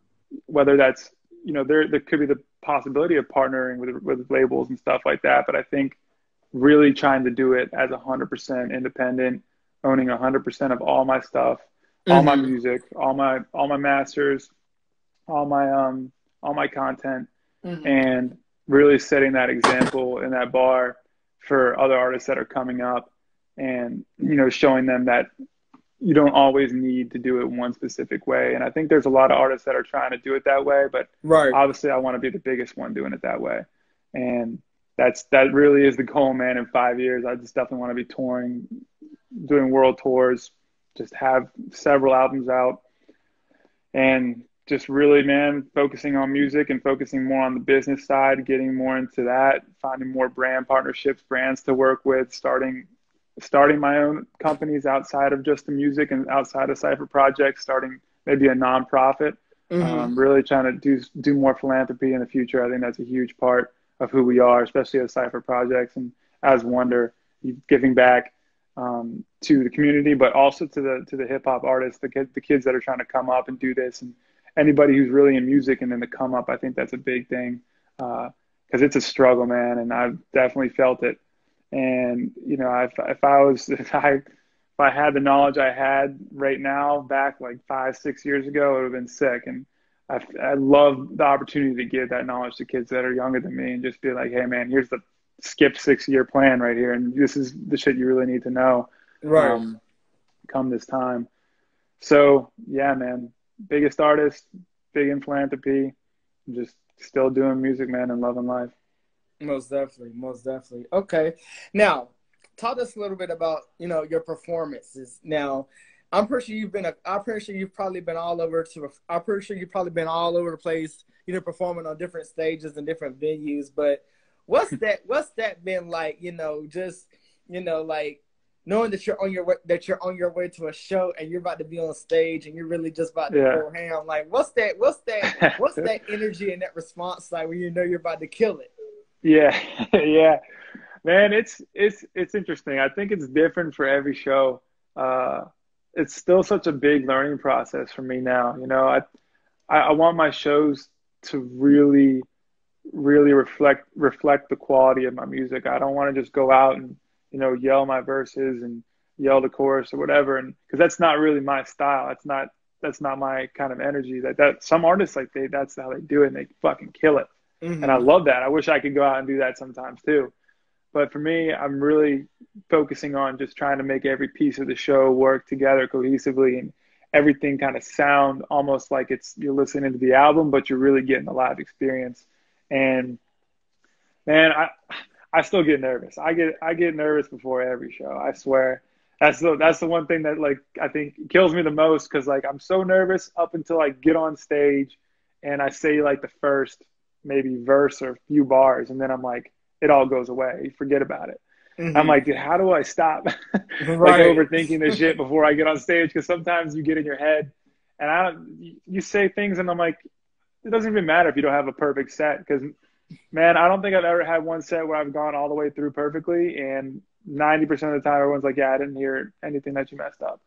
[SPEAKER 2] whether that's, you know, there there could be the possibility of partnering with with labels and stuff like that, but I think really trying to do it as a hundred percent independent, owning a hundred percent of all my stuff, mm-hmm. all my mm-hmm. music, all my all my masters, all my um all my content mm-hmm. and really setting that example in that bar for other artists that are coming up and you know showing them that you don't always need to do it one specific way. And i think there's a lot of artists that are trying to do it that way but right. obviously i want to be the biggest one doing it that way. And that's that really is the goal man. In five years i just definitely want to be touring doing world tours just have several albums out. And just really, man, focusing on music and focusing more on the business side, getting more into that, finding more brand partnerships, brands to work with, starting starting my own companies outside of just the music and outside of Cipher Projects, starting maybe a nonprofit. Mm-hmm. Um, really trying to do do more philanthropy in the future. I think that's a huge part of who we are, especially as Cipher Projects and as WONDR, giving back um, to the community, but also to the to the hip hop artists, the the kids that are trying to come up and do this and anybody who's really in music and in the come up, I think that's a big thing because uh, it's a struggle, man, and I've definitely felt it. And you know, if if I was *laughs* if I if I had the knowledge I had right now back like five six years ago, it would have been sick. And I I love the opportunity to give that knowledge to kids that are younger than me and just be like, hey, man, here's the skip six year plan right here, and this is the shit you really need to know. Right. Um, come this time. So yeah, man, biggest artist, big in philanthropy, just still doing music, man, and loving life.
[SPEAKER 1] Most definitely, most definitely. Okay, now talk us a little bit about you know your performances. Now, I'm pretty sure you've been. A, I'm pretty sure you've probably been all over to. I'm pretty sure you've probably been all over the place. You know, performing on different stages and different venues. But what's that? *laughs* What's that been like? You know, just you know, like knowing that you're on your way that you're on your way to a show and you're about to be on stage and you're really just about to yeah. go ham. Like what's that what's that what's *laughs* that energy and that response like when you know you're about to kill it?
[SPEAKER 2] Yeah. *laughs* yeah. Man, it's it's it's interesting. I think it's different for every show. Uh it's still such a big learning process for me now. You know, I I, want my shows to really really reflect reflect the quality of my music. I don't want to just go out and you know, yell my verses and yell the chorus or whatever. And because that's not really my style. That's not that's not my kind of energy. That that some artists like they that's how they do it and they fucking kill it. Mm-hmm. And I love that. I wish I could go out and do that sometimes too. But for me, I'm really focusing on just trying to make every piece of the show work together cohesively and everything kind of sound almost like it's you're listening to the album, but you're really getting a live experience. And man, I I still get nervous. I get I get nervous before every show. I swear. That's the that's the one thing that like I think kills me the most because like I'm so nervous up until I get on stage and I say like the first maybe verse or a few bars and then I'm like it all goes away. You forget about it. Mm-hmm. I'm like, dude, how do I stop *laughs* like overthinking this shit *laughs* before I get on stage? Because sometimes you get in your head and I don't, you say things and I'm like, it doesn't even matter if you don't have a perfect set because Man, I don't think I've ever had one set where I've gone all the way through perfectly, and 90% of the time, everyone's like, yeah, I didn't hear anything that you messed up.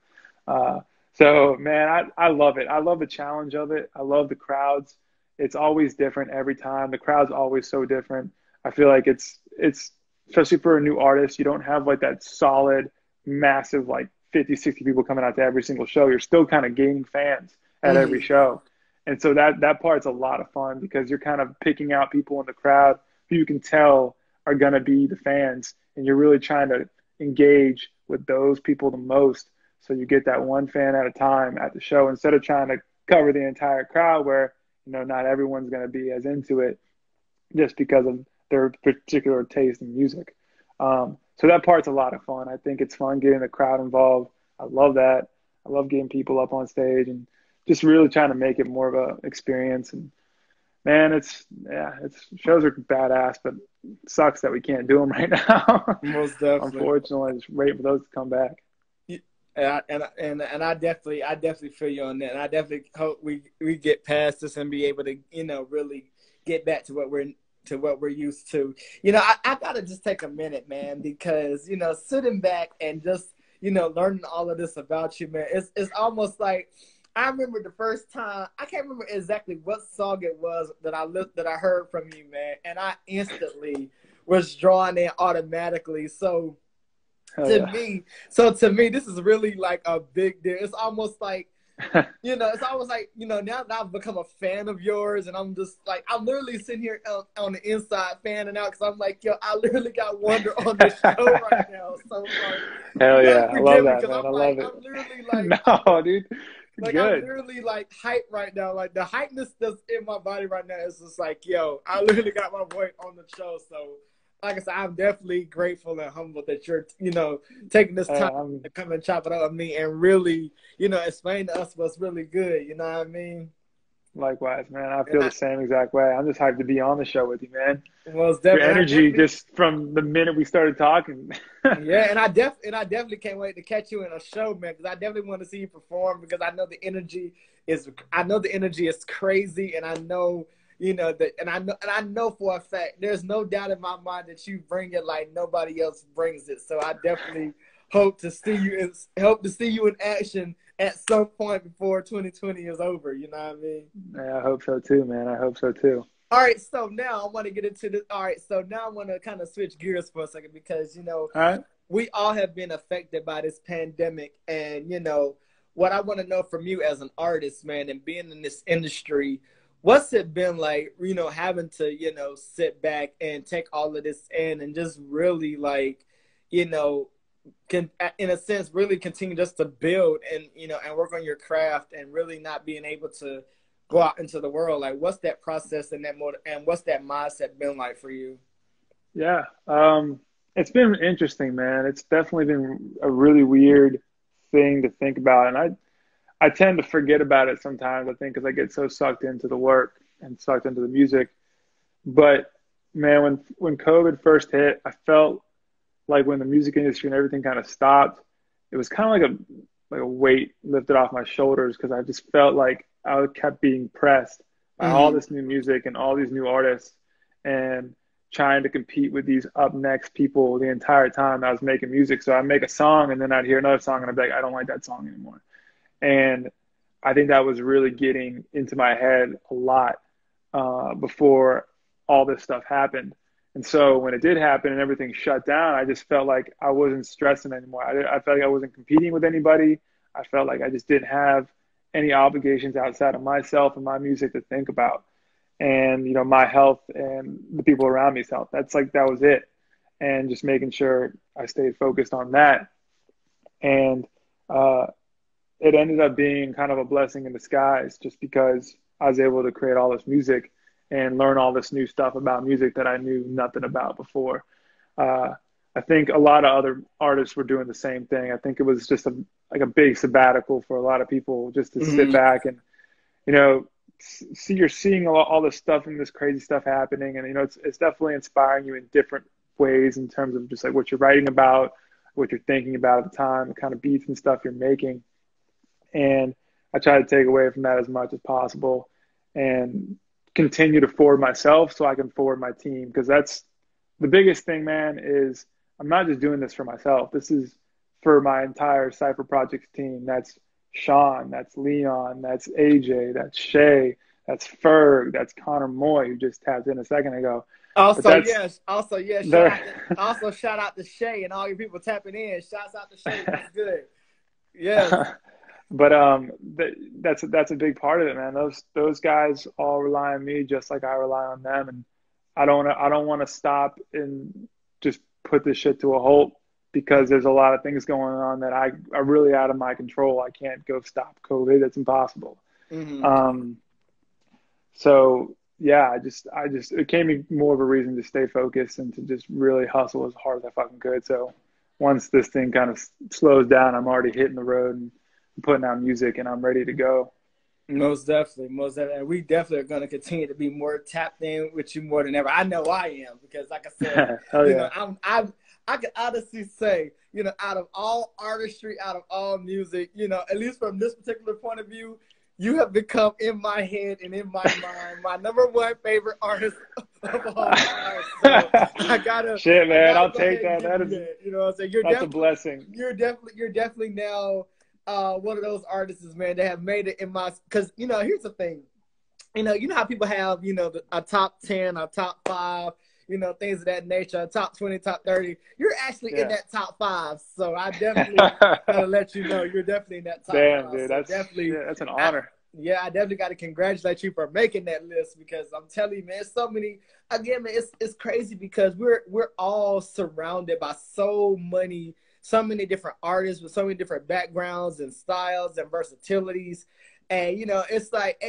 [SPEAKER 2] Uh, so, man, I, I love it. I love the challenge of it. I love the crowds. It's always different every time. The crowd's always so different. I feel like it's, it's, especially for a new artist, you don't have like that solid, massive, like 50, 60 people coming out to every single show. You're still kind of gaining fans at mm-hmm. every show. And so that, that part's a lot of fun because you're kind of picking out people in the crowd who you can tell are going to be the fans. And you're really trying to engage with those people the most so you get that one fan at a time at the show instead of trying to cover the entire crowd where, you know, not everyone's going to be as into it just because of their particular taste in music. Um, so that part's a lot of fun. I think it's fun getting the crowd involved. I love that. I love getting people up on stage and just really trying to make it more of a experience. And man, it's yeah, it's shows are badass, but sucks that we can't do them right *laughs* now.
[SPEAKER 1] Most definitely.
[SPEAKER 2] Unfortunately, just wait for those to come back.
[SPEAKER 1] And I, and and I definitely I definitely feel you on that. And I definitely hope we we get past this and be able to you know really get back to what we're to what we're used to. You know, I, I gotta just take a minute, man, because you know sitting back and just you know learning all of this about you, man, it's it's almost like. I remember the first time I can't remember exactly what song it was that I looked that I heard from you, man, and I instantly was drawn in automatically. So Hell to yeah. me. So to me, this is really like a big deal. It's almost like *laughs* you know, it's almost like you know now that I've become a fan of yours, and I'm just like I'm literally sitting here on, on the inside fanning out because I'm like, yo, I literally got WONDR on the show right now. So like, *laughs*
[SPEAKER 2] hell yeah, I love that, man. I'm I
[SPEAKER 1] like,
[SPEAKER 2] love
[SPEAKER 1] it. I'm literally *laughs* like,
[SPEAKER 2] no, dude.
[SPEAKER 1] Like
[SPEAKER 2] Good.
[SPEAKER 1] I'm literally like hype right now. Like the hypeness that's in my body right now is just like, yo, I literally got my boy on the show. So like I said, I'm definitely grateful and humble that you're, you know, taking this time um, to come and chop it up with me and really, you know, explain to us what's really good. You know what I mean?
[SPEAKER 2] Likewise, man. I feel and the I, same exact way. I'm just hyped to be on the show with you, man.
[SPEAKER 1] Well, it's definitely
[SPEAKER 2] Your energy just from the minute we started talking. *laughs*
[SPEAKER 1] yeah, and I def and I definitely can't wait to catch you in a show, man. Because I definitely want to see you perform because I know the energy is. I know the energy is crazy, and I know you know that and i know and i know for a fact there's no doubt in my mind that you bring it like nobody else brings it. So i definitely hope to see you in, hope to see you in action at some point before 2020 is over you know what i mean?
[SPEAKER 2] Yeah i hope so too man. I hope so too.
[SPEAKER 1] All right so now i want to get into this all right so now i want to kind of switch gears for a second because you know
[SPEAKER 2] all right.
[SPEAKER 1] we all have been affected by this pandemic and you know what i want to know from you as an artist man and being in this industry what's it been like, you know, having to, you know, sit back and take all of this in and just really like, you know, can in a sense really continue just to build and you know and work on your craft and really not being able to go out into the world? Like what's that process and that motive and what's that mindset been like for you?
[SPEAKER 2] Yeah um it's been interesting man. It's definitely been a really weird thing to think about and i I tend to forget about it sometimes. I think because I get so sucked into the work and sucked into the music. But man, when when COVID first hit, I felt like when the music industry and everything kind of stopped, it was kind of like a like a weight lifted off my shoulders because I just felt like I kept being pressed by mm-hmm. all this new music and all these new artists and trying to compete with these up next people the entire time I was making music. So I'd make a song and then I'd hear another song and I'd be like, I don't like that song anymore. And I think that was really getting into my head a lot uh, before all this stuff happened. And so when it did happen and everything shut down, I just felt like I wasn't stressing anymore. I, I felt like I wasn't competing with anybody. I felt like I just didn't have any obligations outside of myself and my music to think about. And, you know, my health and the people around me's health. That's like, that was it. And just making sure I stayed focused on that. And, uh, it ended up being kind of a blessing in disguise just because I was able to create all this music and learn all this new stuff about music that I knew nothing about before. Uh, I think a lot of other artists were doing the same thing. I think it was just a like a big sabbatical for a lot of people just to mm-hmm. sit back and you know see you're seeing all, all this stuff and this crazy stuff happening and you know it's it's definitely inspiring you in different ways in terms of just like what you're writing about, what you're thinking about at the time, the kind of beats and stuff you're making and I try to take away from that as much as possible and continue to forward myself so I can forward my team because that's the biggest thing, man. Is I'm not just doing this for myself. This is for my entire Cypher Projects team. That's Sean, that's Leon, that's AJ, that's Shay, that's Ferg, that's Connor Moy, who just tapped in a second ago.
[SPEAKER 1] Also, yes, also, yes, shout out to, also shout out to Shay and all your people tapping in. Shouts out to Shay. That's good. *laughs* Yeah.
[SPEAKER 2] But um, that's that's a big part of it, man. Those those guys all rely on me just like I rely on them, and I don't wanna, I don't want to stop and just put this shit to a halt because there's a lot of things going on that I are really out of my control. I can't go stop COVID. That's impossible. Mm-hmm. Um, so yeah, I just I just it gave me more of a reason to stay focused and to just really hustle as hard as I fucking could. So once this thing kind of slows down, I'm already hitting the road and putting out music, and I'm ready to go.
[SPEAKER 1] Most definitely, most definitely. And we definitely are going to continue to be more tapped in with you more than ever. I know I am because, like I said, *laughs* you yeah. know, I'm, I'm, I can honestly say, you know, out of all artistry, out of all music, you know, at least from this particular point of view, you have become in my head and in my mind my number one favorite artist *laughs* of all time. So *laughs* I gotta
[SPEAKER 2] shit, man. I'll take that. That is,
[SPEAKER 1] that. you know, what I'm saying you're
[SPEAKER 2] that's a blessing.
[SPEAKER 1] You're definitely, you're definitely now uh, one of those artists, man, that have made it in my. Because you know, here's the thing, you know, you know how people have, you know, a top ten, a top five, you know, things of that nature, a top twenty, top thirty. You're actually yeah. in that top five, so I *laughs* definitely gotta let you know you're definitely in that top.
[SPEAKER 2] Damn,
[SPEAKER 1] five.
[SPEAKER 2] dude, so that's definitely yeah, that's an honor.
[SPEAKER 1] I, yeah, I definitely got to congratulate you for making that list because I'm telling you, man, so many. Again, man, it's it's crazy because we're we're all surrounded by so many so many different artists with so many different backgrounds and styles and versatilities. And you know, it's like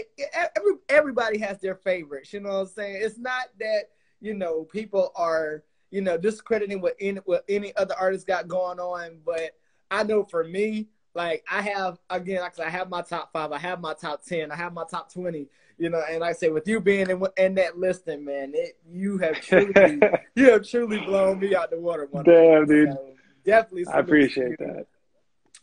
[SPEAKER 1] every, everybody has their favorites. You know what I'm saying? It's not that you know people are you know discrediting what any what any other artist got going on, but I know for me, like I have again, like I have my top five, I have my top ten, I have my top twenty. You know, and like I say, with you being in, in that listing, man, it, you have truly *laughs* you have truly blown me out the water.
[SPEAKER 2] Damn, dude.
[SPEAKER 1] So, definitely.
[SPEAKER 2] I appreciate that.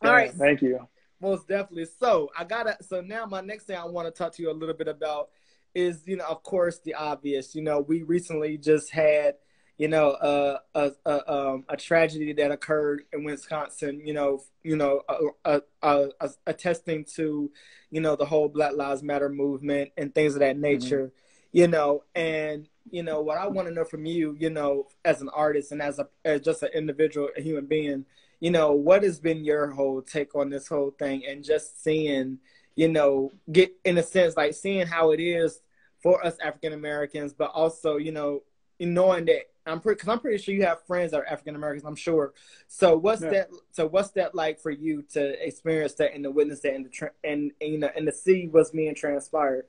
[SPEAKER 2] All right, thank you.
[SPEAKER 1] Most definitely. So I gotta. So now my next thing I want to talk to you a little bit about is, you know, of course, the obvious. You know, we recently just had, you know, uh, a a, um, a tragedy that occurred in Wisconsin. You know, you know, uh, uh, attesting to, you know, the whole Black Lives Matter movement and things of that mm-hmm. nature. Mm-hmm. You know, and you know what I want to know from you, you know, as an artist and as a as just an individual, a human being, you know, what has been your whole take on this whole thing, and just seeing, you know, get in a sense like seeing how it is for us African Americans, but also, you know, knowing that I'm pretty because I'm pretty sure you have friends that are African Americans. I'm sure. So what's yeah. that? So what's that like for you to experience that and to witness that and to and, and you know and to see what's being transpired?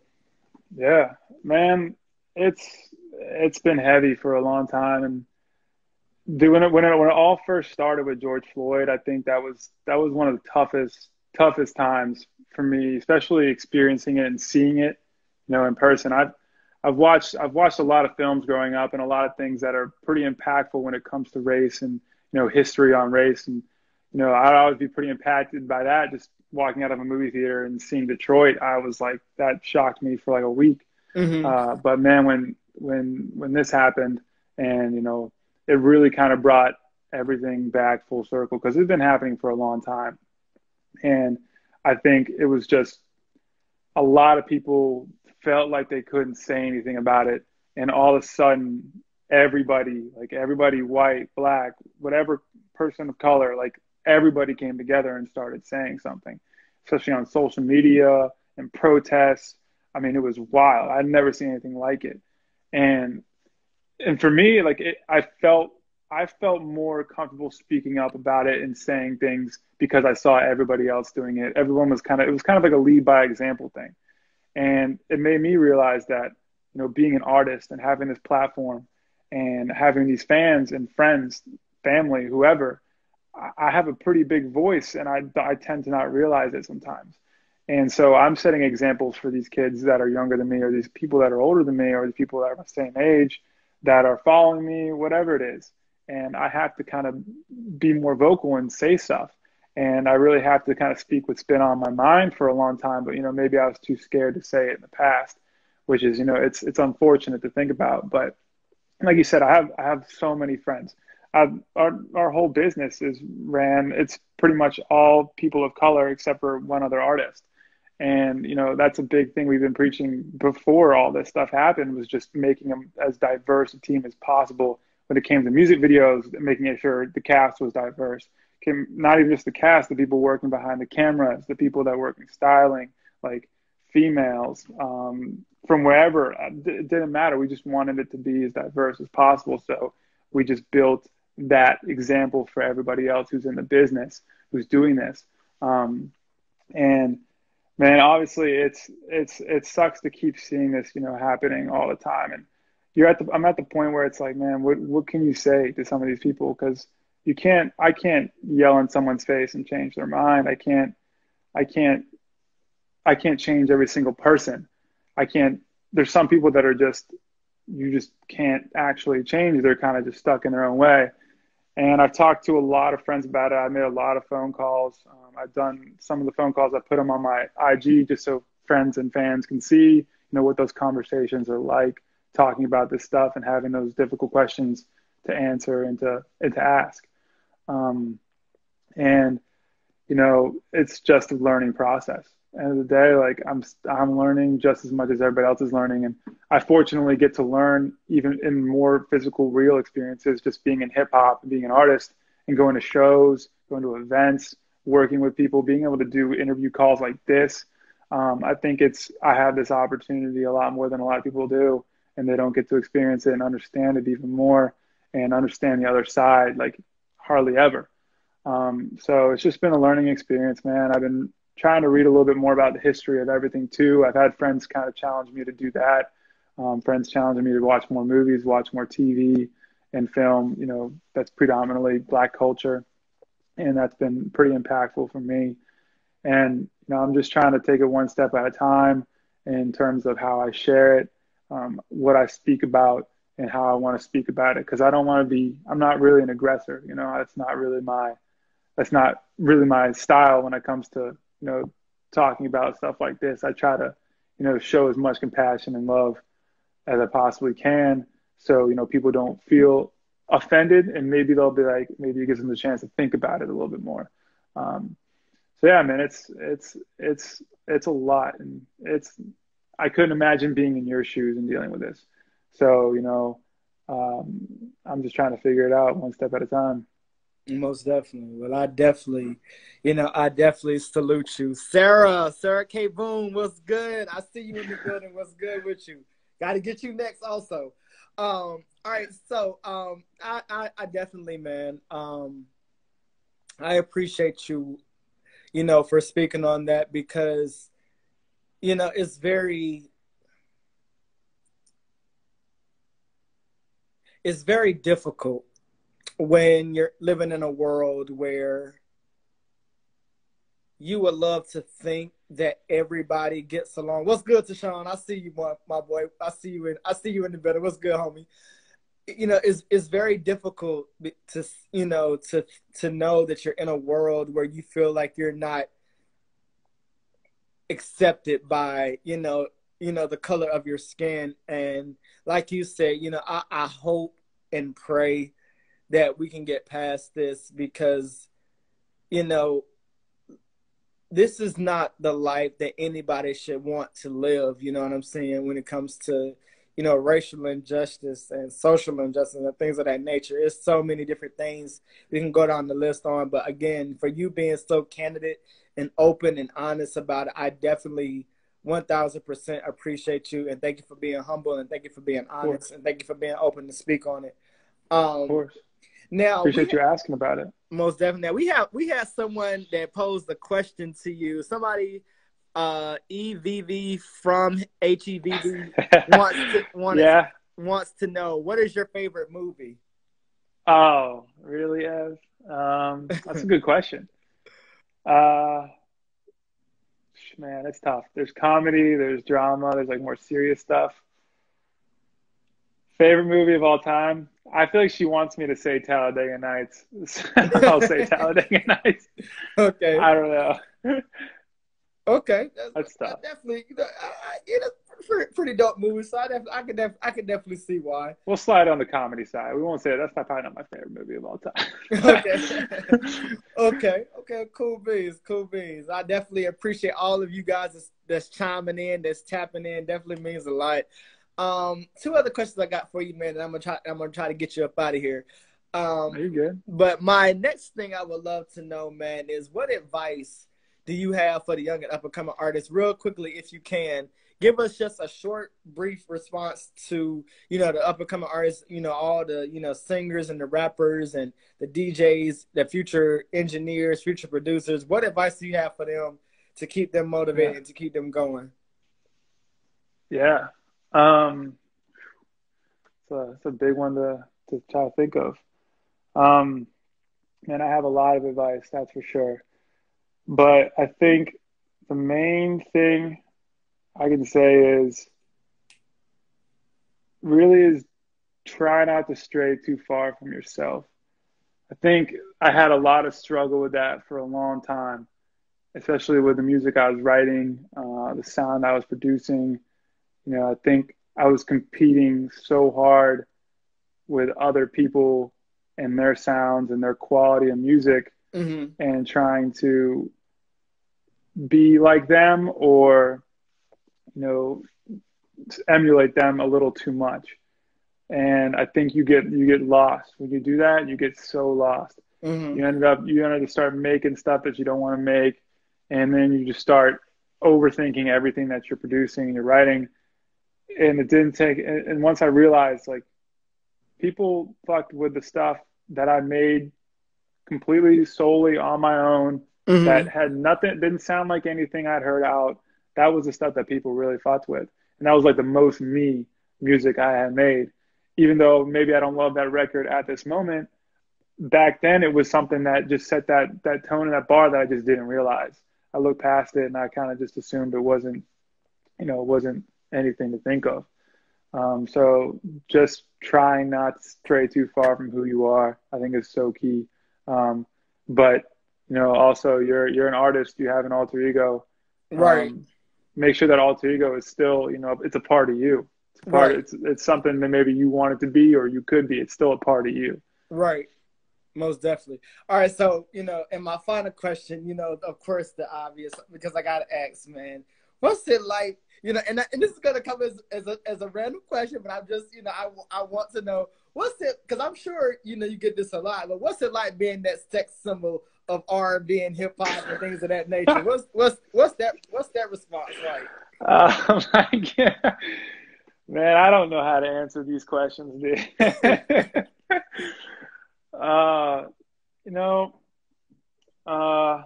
[SPEAKER 2] Yeah, man, it's it's been heavy for a long time, and when it, when it, when it all first started with George Floyd, I think that was that was one of the toughest toughest times for me, especially experiencing it and seeing it, you know, in person. I've I've watched I've watched a lot of films growing up and a lot of things that are pretty impactful when it comes to race and you know history on race and you know I'd always be pretty impacted by that just walking out of a movie theater and seeing Detroit I was like that shocked me for like a week. Mm-hmm. uh, but man when when when this happened, and you know, it really kind of brought everything back full circle because it's been happening for a long time, and I think it was just a lot of people felt like they couldn't say anything about it, and all of a sudden, everybody, like everybody, white, black, whatever person of color, like everybody came together and started saying something, especially on social media and protests. I mean, it was wild. I'd never seen anything like it and and for me like it, i felt i felt more comfortable speaking up about it and saying things because i saw everybody else doing it everyone was kind of it was kind of like a lead by example thing and it made me realize that you know being an artist and having this platform and having these fans and friends family whoever i have a pretty big voice and i, I tend to not realize it sometimes and so I'm setting examples for these kids that are younger than me, or these people that are older than me, or the people that are the same age that are following me, whatever it is. And I have to kind of be more vocal and say stuff. And I really have to kind of speak what's been on my mind for a long time. But, you know, maybe I was too scared to say it in the past, which is, you know, it's, it's unfortunate to think about. But like you said, I have, I have so many friends. Uh, our our whole business is ran. It's pretty much all people of color except for one other artist, and you know that's a big thing we've been preaching before all this stuff happened was just making them as diverse a team as possible when it came to music videos, making sure the cast was diverse. Came, not even just the cast, the people working behind the cameras, the people that work in styling, like females um, from wherever. It didn't matter. We just wanted it to be as diverse as possible. So we just built that example for everybody else who's in the business who's doing this. Um, and man, obviously, it's it's it sucks to keep seeing this, you know, happening all the time. And you're at the I'm at the point where it's like, man, what what can you say to some of these people? Because you can't I can't yell in someone's face and change their mind. I can't I can't I can't change every single person. I can't. There's some people that are just you just can't actually change. They're kind of just stuck in their own way. And I've talked to a lot of friends about it. I made a lot of phone calls. Um, I've done some of the phone calls. I put them on my IG just so friends and fans can see, you know, what those conversations are like, talking about this stuff and having those difficult questions to answer and to and to ask. Um, and you know, it's just a learning process end of the day, like I'm I'm learning just as much as everybody else is learning, and I fortunately get to learn even in more physical, real experiences, just being in hip hop being an artist and going to shows, going to events, working with people, being able to do interview calls like this. Um, I think it's I have this opportunity a lot more than a lot of people do, and they don't get to experience it and understand it even more and understand the other side like hardly ever. Um, so it's just been a learning experience, man. I've been trying to read a little bit more about the history of everything too. I've had friends kind of challenge me to do that. Um, friends challenging me to watch more movies, watch more TV and film. You know, that's predominantly black culture, and that's been pretty impactful for me. And you know, I'm just trying to take it one step at a time in terms of how I share it, um, what I speak about, and how I want to speak about it. Because I don't want to be. I'm not really an aggressor. You know, that's not really my. That's not really my style when it comes to you know, talking about stuff like this, I try to, you know, show as much compassion and love as I possibly can. So, you know, people don't feel offended and maybe they'll be like, maybe it gives them the chance to think about it a little bit more. Um, so yeah, man, it's, it's, it's, it's a lot and it's, I couldn't imagine being in your shoes and dealing with this. So, you know, um, I'm just trying to figure it out one step at a time.
[SPEAKER 1] Most definitely. Well, I definitely, you know, I definitely salute you. Sarah, Sarah K. Boom, what's good? I see you in the building. What's good with you? Got to get you next also. Um, all right. So um, I, I, I definitely, man, um, I appreciate you, you know, for speaking on that because, you know, it's very, it's very difficult when you're living in a world where you would love to think that everybody gets along. What's good, Tashawn? I see you, my, my boy. I see you in. I see you in the building. What's good, homie? You know, it's it's very difficult to you know to to know that you're in a world where you feel like you're not accepted by you know you know the color of your skin and like you said you know I, I hope and pray that we can get past this because you know this is not the life that anybody should want to live you know what i'm saying when it comes to you know racial injustice and social injustice and things of that nature. It's so many different things we can go down the list on but again for you being so candid and open and honest about it i definitely 1000% appreciate you and thank you for being humble and thank you for being honest and thank you for being open to speak on it.
[SPEAKER 2] Um, of course
[SPEAKER 1] now,
[SPEAKER 2] appreciate you asking about it.
[SPEAKER 1] Most definitely. We have we have someone that posed a question to you. Somebody, uh, EVV from HEVV *laughs* wants to wants, yeah. wants to know what is your favorite movie.
[SPEAKER 2] Oh, really, Ev? Um, that's a good *laughs* question. Uh, man, it's tough. There's comedy, there's drama, there's like more serious stuff. Favorite movie of all time? I feel like she wants me to say Talladega Nights. *laughs* I'll say Talladega Nights.
[SPEAKER 1] Okay.
[SPEAKER 2] I don't know.
[SPEAKER 1] Okay,
[SPEAKER 2] that's, that's tough.
[SPEAKER 1] Definitely, you know, I, you know, pretty, pretty dope movie. So I, def- I could def- I could definitely see why.
[SPEAKER 2] We'll slide on the comedy side. We won't say it. that's not, probably not my favorite movie of all time. *laughs*
[SPEAKER 1] okay. *laughs* okay. Okay. Cool beans. Cool beans. I definitely appreciate all of you guys that's, that's chiming in, that's tapping in. Definitely means a lot. Um, two other questions I got for you, man, and I'm gonna try. I'm gonna try to get you up out of here. Um,
[SPEAKER 2] you good?
[SPEAKER 1] But my next thing I would love to know, man, is what advice do you have for the young and up and coming artists, real quickly, if you can? Give us just a short, brief response to you know the up and coming artists, you know all the you know singers and the rappers and the DJs, the future engineers, future producers. What advice do you have for them to keep them motivated, yeah. to keep them going?
[SPEAKER 2] Yeah, um, it's a, it's a big one to to try to think of. Um, and I have a lot of advice, that's for sure. But I think the main thing I can say is really is try not to stray too far from yourself. I think I had a lot of struggle with that for a long time, especially with the music I was writing, uh, the sound I was producing. You know, I think I was competing so hard with other people and their sounds and their quality of music mm-hmm. and trying to be like them or you know emulate them a little too much and i think you get you get lost when you do that you get so lost mm-hmm. you ended up you ended up start making stuff that you don't want to make and then you just start overthinking everything that you're producing and you're writing and it didn't take and once i realized like people fucked with the stuff that I made completely solely on my own mm-hmm. that had nothing didn't sound like anything I'd heard out. That was the stuff that people really fucked with. And that was like the most me music I had made. Even though maybe I don't love that record at this moment, back then it was something that just set that that tone and that bar that I just didn't realize. I looked past it and I kind of just assumed it wasn't, you know, it wasn't anything to think of. Um, so just trying not to stray too far from who you are, I think is so key. Um, but you know, also you're you're an artist. You have an alter ego,
[SPEAKER 1] right? Um,
[SPEAKER 2] make sure that alter ego is still, you know, it's a part of you. It's part. Right. It's it's something that maybe you want it to be or you could be. It's still a part of you.
[SPEAKER 1] Right. Most definitely. All right. So you know, and my final question, you know, of course, the obvious because I got to ask, man, what's it like you know, and, and this is gonna come as as a, as a random question, but I'm just, you know, I, I want to know what's it because I'm sure you know you get this a lot, but what's it like being that sex symbol of R&B and hip hop and things of that nature? *laughs* what's what's what's that what's that response like? *laughs*
[SPEAKER 2] Uh, like, man, I don't know how to answer these questions, dude. *laughs* uh, you know, uh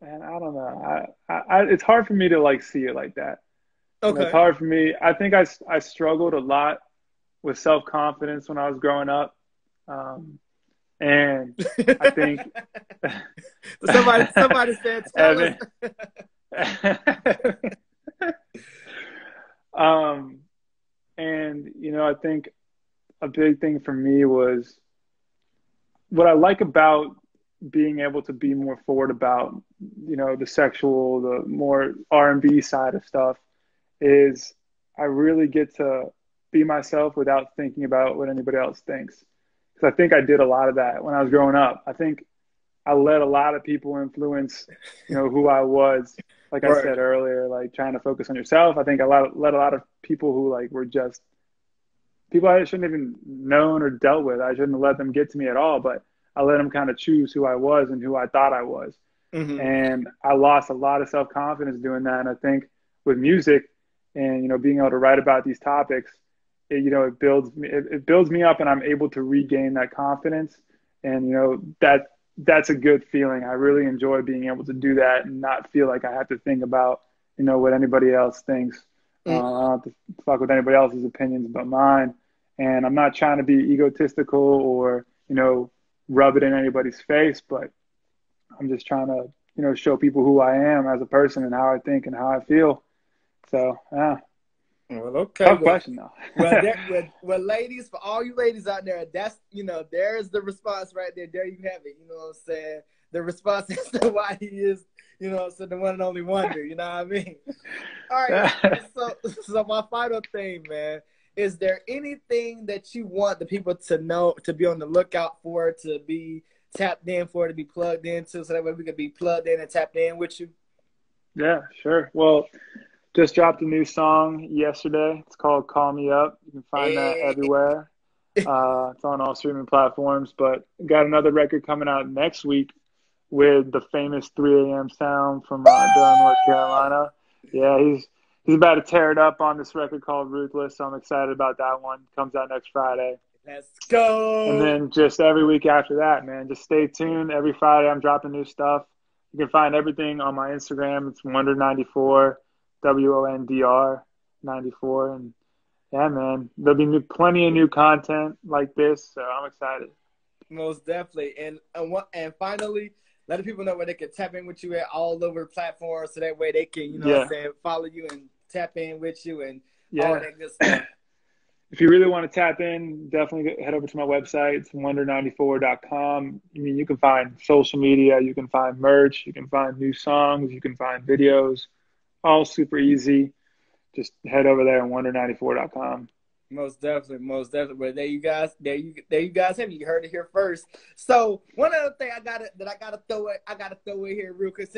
[SPEAKER 2] man, I don't know. I, I, it's hard for me to like see it like that. Okay. it's hard for me. I think I, I struggled a lot with self confidence when I was growing up. Um, and I think *laughs*
[SPEAKER 1] somebody somebody *laughs* said tell *laughs*
[SPEAKER 2] um, and you know, I think a big thing for me was what I like about being able to be more forward about you know the sexual the more r&b side of stuff is i really get to be myself without thinking about what anybody else thinks. Because i think i did a lot of that when i was growing up. I think i let a lot of people influence you know who i was. Like i said earlier like trying to focus on yourself. I think i let, let a lot of people who like were just people i shouldn't have even known or dealt with. I shouldn't have let them get to me at all. But I let them kind of choose who I was and who I thought I was. Mm-hmm. And I lost a lot of self confidence doing that. And I think with music and, you know, being able to write about these topics, it, you know, it builds me, it, it builds me up and I'm able to regain that confidence. And, you know, that, that's a good feeling. I really enjoy being able to do that and not feel like I have to think about, you know, what anybody else thinks. Mm-hmm. Uh, I don't have to fuck with anybody else's opinions but mine. And I'm not trying to be egotistical or, you know, rub it in anybody's face, but I'm just trying to, you know, show people who I am as a person and how I think and how I feel. So, yeah.
[SPEAKER 1] Well, okay.
[SPEAKER 2] Tough well, question though.
[SPEAKER 1] well, *laughs* there, well, well, ladies, for all you ladies out there, that's you know, there's the response right there. There you have it. You know what I'm saying? the response *laughs* as to why he is, you know, so the one and only WONDR. You know what I mean? *laughs* All right. so, so my final thing, man. Is there anything that you want the people to know, to be on the lookout for, to be tapped in for, to be plugged into, so that way we can be plugged in and tapped in with you?
[SPEAKER 2] Yeah, sure. Well, just dropped a new song yesterday. It's called "Call Me Up." You can find hey. that everywhere. *laughs* Uh, it's on all streaming platforms. But got another record coming out next week with the famous 3 a.m. sound from uh, Durham, North Carolina. Yeah, he's he's about to tear it up on this record called Ruthless. So I'm excited about that one. Comes out next Friday.
[SPEAKER 1] Let's go.
[SPEAKER 2] And then just every week after that, man, just stay tuned. Every Friday I'm dropping new stuff. You can find everything on my Instagram. It's Wondr94, W O N D R 94. And yeah, man, there'll be new, plenty of new content like this. So I'm excited.
[SPEAKER 1] Most definitely. And and, what, and finally, let the people know where they can tap in with you at all over platforms so that way they can, you know yeah. I'm saying, follow you and tap in with you and yeah. all that good stuff. *clears throat*
[SPEAKER 2] if you really want to tap in, definitely head over to my website. It's wondr94.com. I mean, you can find social media, you can find merch, you can find new songs, you can find videos, all super easy. Just head over there on wondr94.com.
[SPEAKER 1] Most definitely, most definitely. But there you guys, there you, there you guys have. You heard it here first. So one other thing I gotta that I gotta throw it, I gotta throw it here real quick.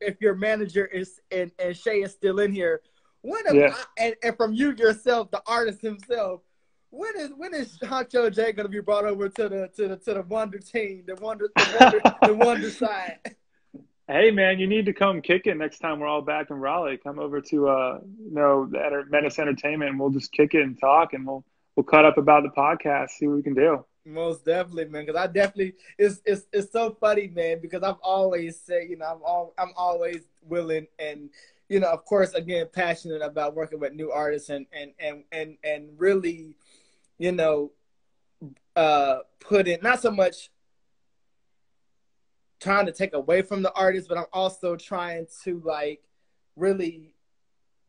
[SPEAKER 1] If your manager is and and Shay is still in here, when yeah. I, and, and from you yourself, the artist himself, when is when is HonchoJay gonna be brought over to the to the to the WONDR team, the WONDR the WONDR, the *laughs* WONDR side?
[SPEAKER 2] Hey man, you need to come kick it next time we're all back in Raleigh. Come over to uh you know the Menace Entertainment and we'll just kick it and talk and we'll we'll cut up about the podcast, see what we can do.
[SPEAKER 1] Most definitely, man. Because I definitely it's it's it's so funny, man. Because I've always said, you know, I'm all I'm always willing and you know, of course, again, passionate about working with new artists and and and and and really, you know, uh, put in not so much trying to take away from the artist, but I'm also trying to like really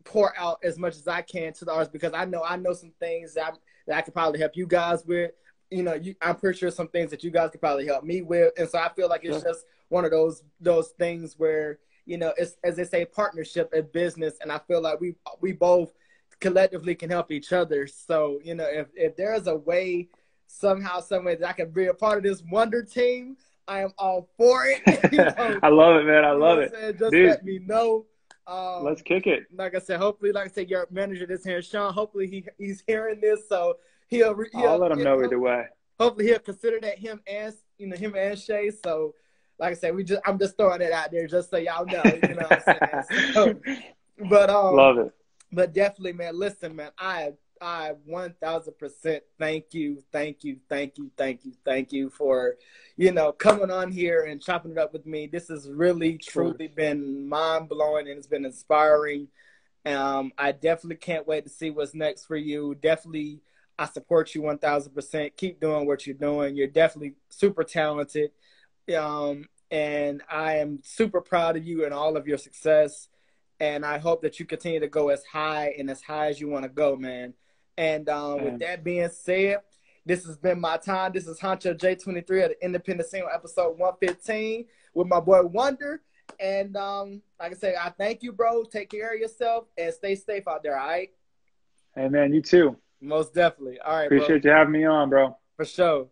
[SPEAKER 1] pour out as much as I can to the artists because I know I know some things that, I, that I could probably help you guys with. You know, you, I'm pretty sure some things that you guys could probably help me with, and so I feel like it's yeah. just one of those those things where you know, it's as they say, partnership in business, and I feel like we we both collectively can help each other. So you know, if if there's a way somehow, some way that I can be a part of this WONDR team, I am all for it. *laughs*
[SPEAKER 2] you know, *laughs* I love it, man. I love it.
[SPEAKER 1] Just Dude. let me know.
[SPEAKER 2] Um, Let's kick it.
[SPEAKER 1] Like I said, hopefully, like I said, your manager this here, Sean. Hopefully, he he's hearing this, so he'll. he'll
[SPEAKER 2] I'll let him know either way.
[SPEAKER 1] Hopefully, he'll consider that him and you know him and Shay. So, like I said, we just I'm just throwing it out there just so y'all know. You know what I'm saying? So, but um,
[SPEAKER 2] love it.
[SPEAKER 1] But definitely, man. Listen, man. I I 1000% thank you, thank you, thank you, thank you, thank you for, you know, coming on here and chopping it up with me. This has really, truly been mind blowing and it's been inspiring. Um, I definitely can't wait to see what's next for you. Definitely, I support you 1000%. Keep doing what you're doing. You're definitely super talented. Um, and I am super proud of you and all of your success. And I hope that you continue to go as high and as high as you want to go, man. And um, with that being said, this has been my time. This is HonchoJay 23 of the Independent Scene episode 115 with my boy WONDR. And um, like I said, I thank you, bro. Take care of yourself and stay safe out there, all right?
[SPEAKER 2] Hey, man, you too.
[SPEAKER 1] Most definitely. All right,
[SPEAKER 2] Appreciate bro. you having me on, bro.
[SPEAKER 1] For sure.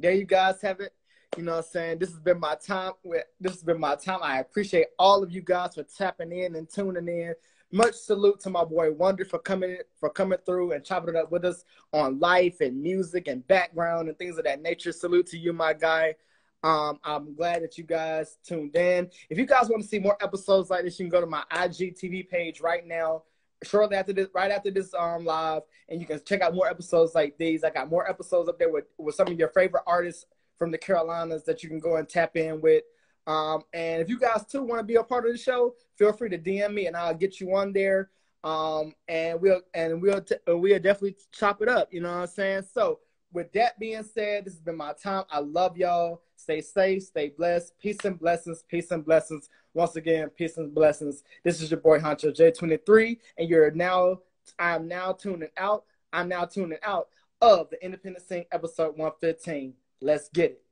[SPEAKER 1] There you guys have it. You know what I'm saying? This has been my time. This has been my time. I appreciate all of you guys for tapping in and tuning in much salute to my boy WONDR for coming for coming through and chopping it up with us on life and music and background and things of that nature. Salute to you, my guy. Um, I'm glad that you guys tuned in. If you guys want to see more episodes like this, you can go to my IGTV page right now, shortly after this, right after this um live, and you can check out more episodes like these. I got more episodes up there with, with some of your favorite artists from the Carolinas that you can go and tap in with. Um, and if you guys too want to be a part of the show, feel free to DM me and I'll get you on there. Um, and we'll and we'll t- we'll definitely chop it up. You know what I'm saying? So with that being said, this has been my time. I love y'all. Stay safe, stay blessed. Peace and blessings. Peace and blessings. Once again, peace and blessings. This is your boy HonchoJay 23, and you're now I'm now tuning out. I'm now tuning out of the Independent Scene episode 115. Let's get it.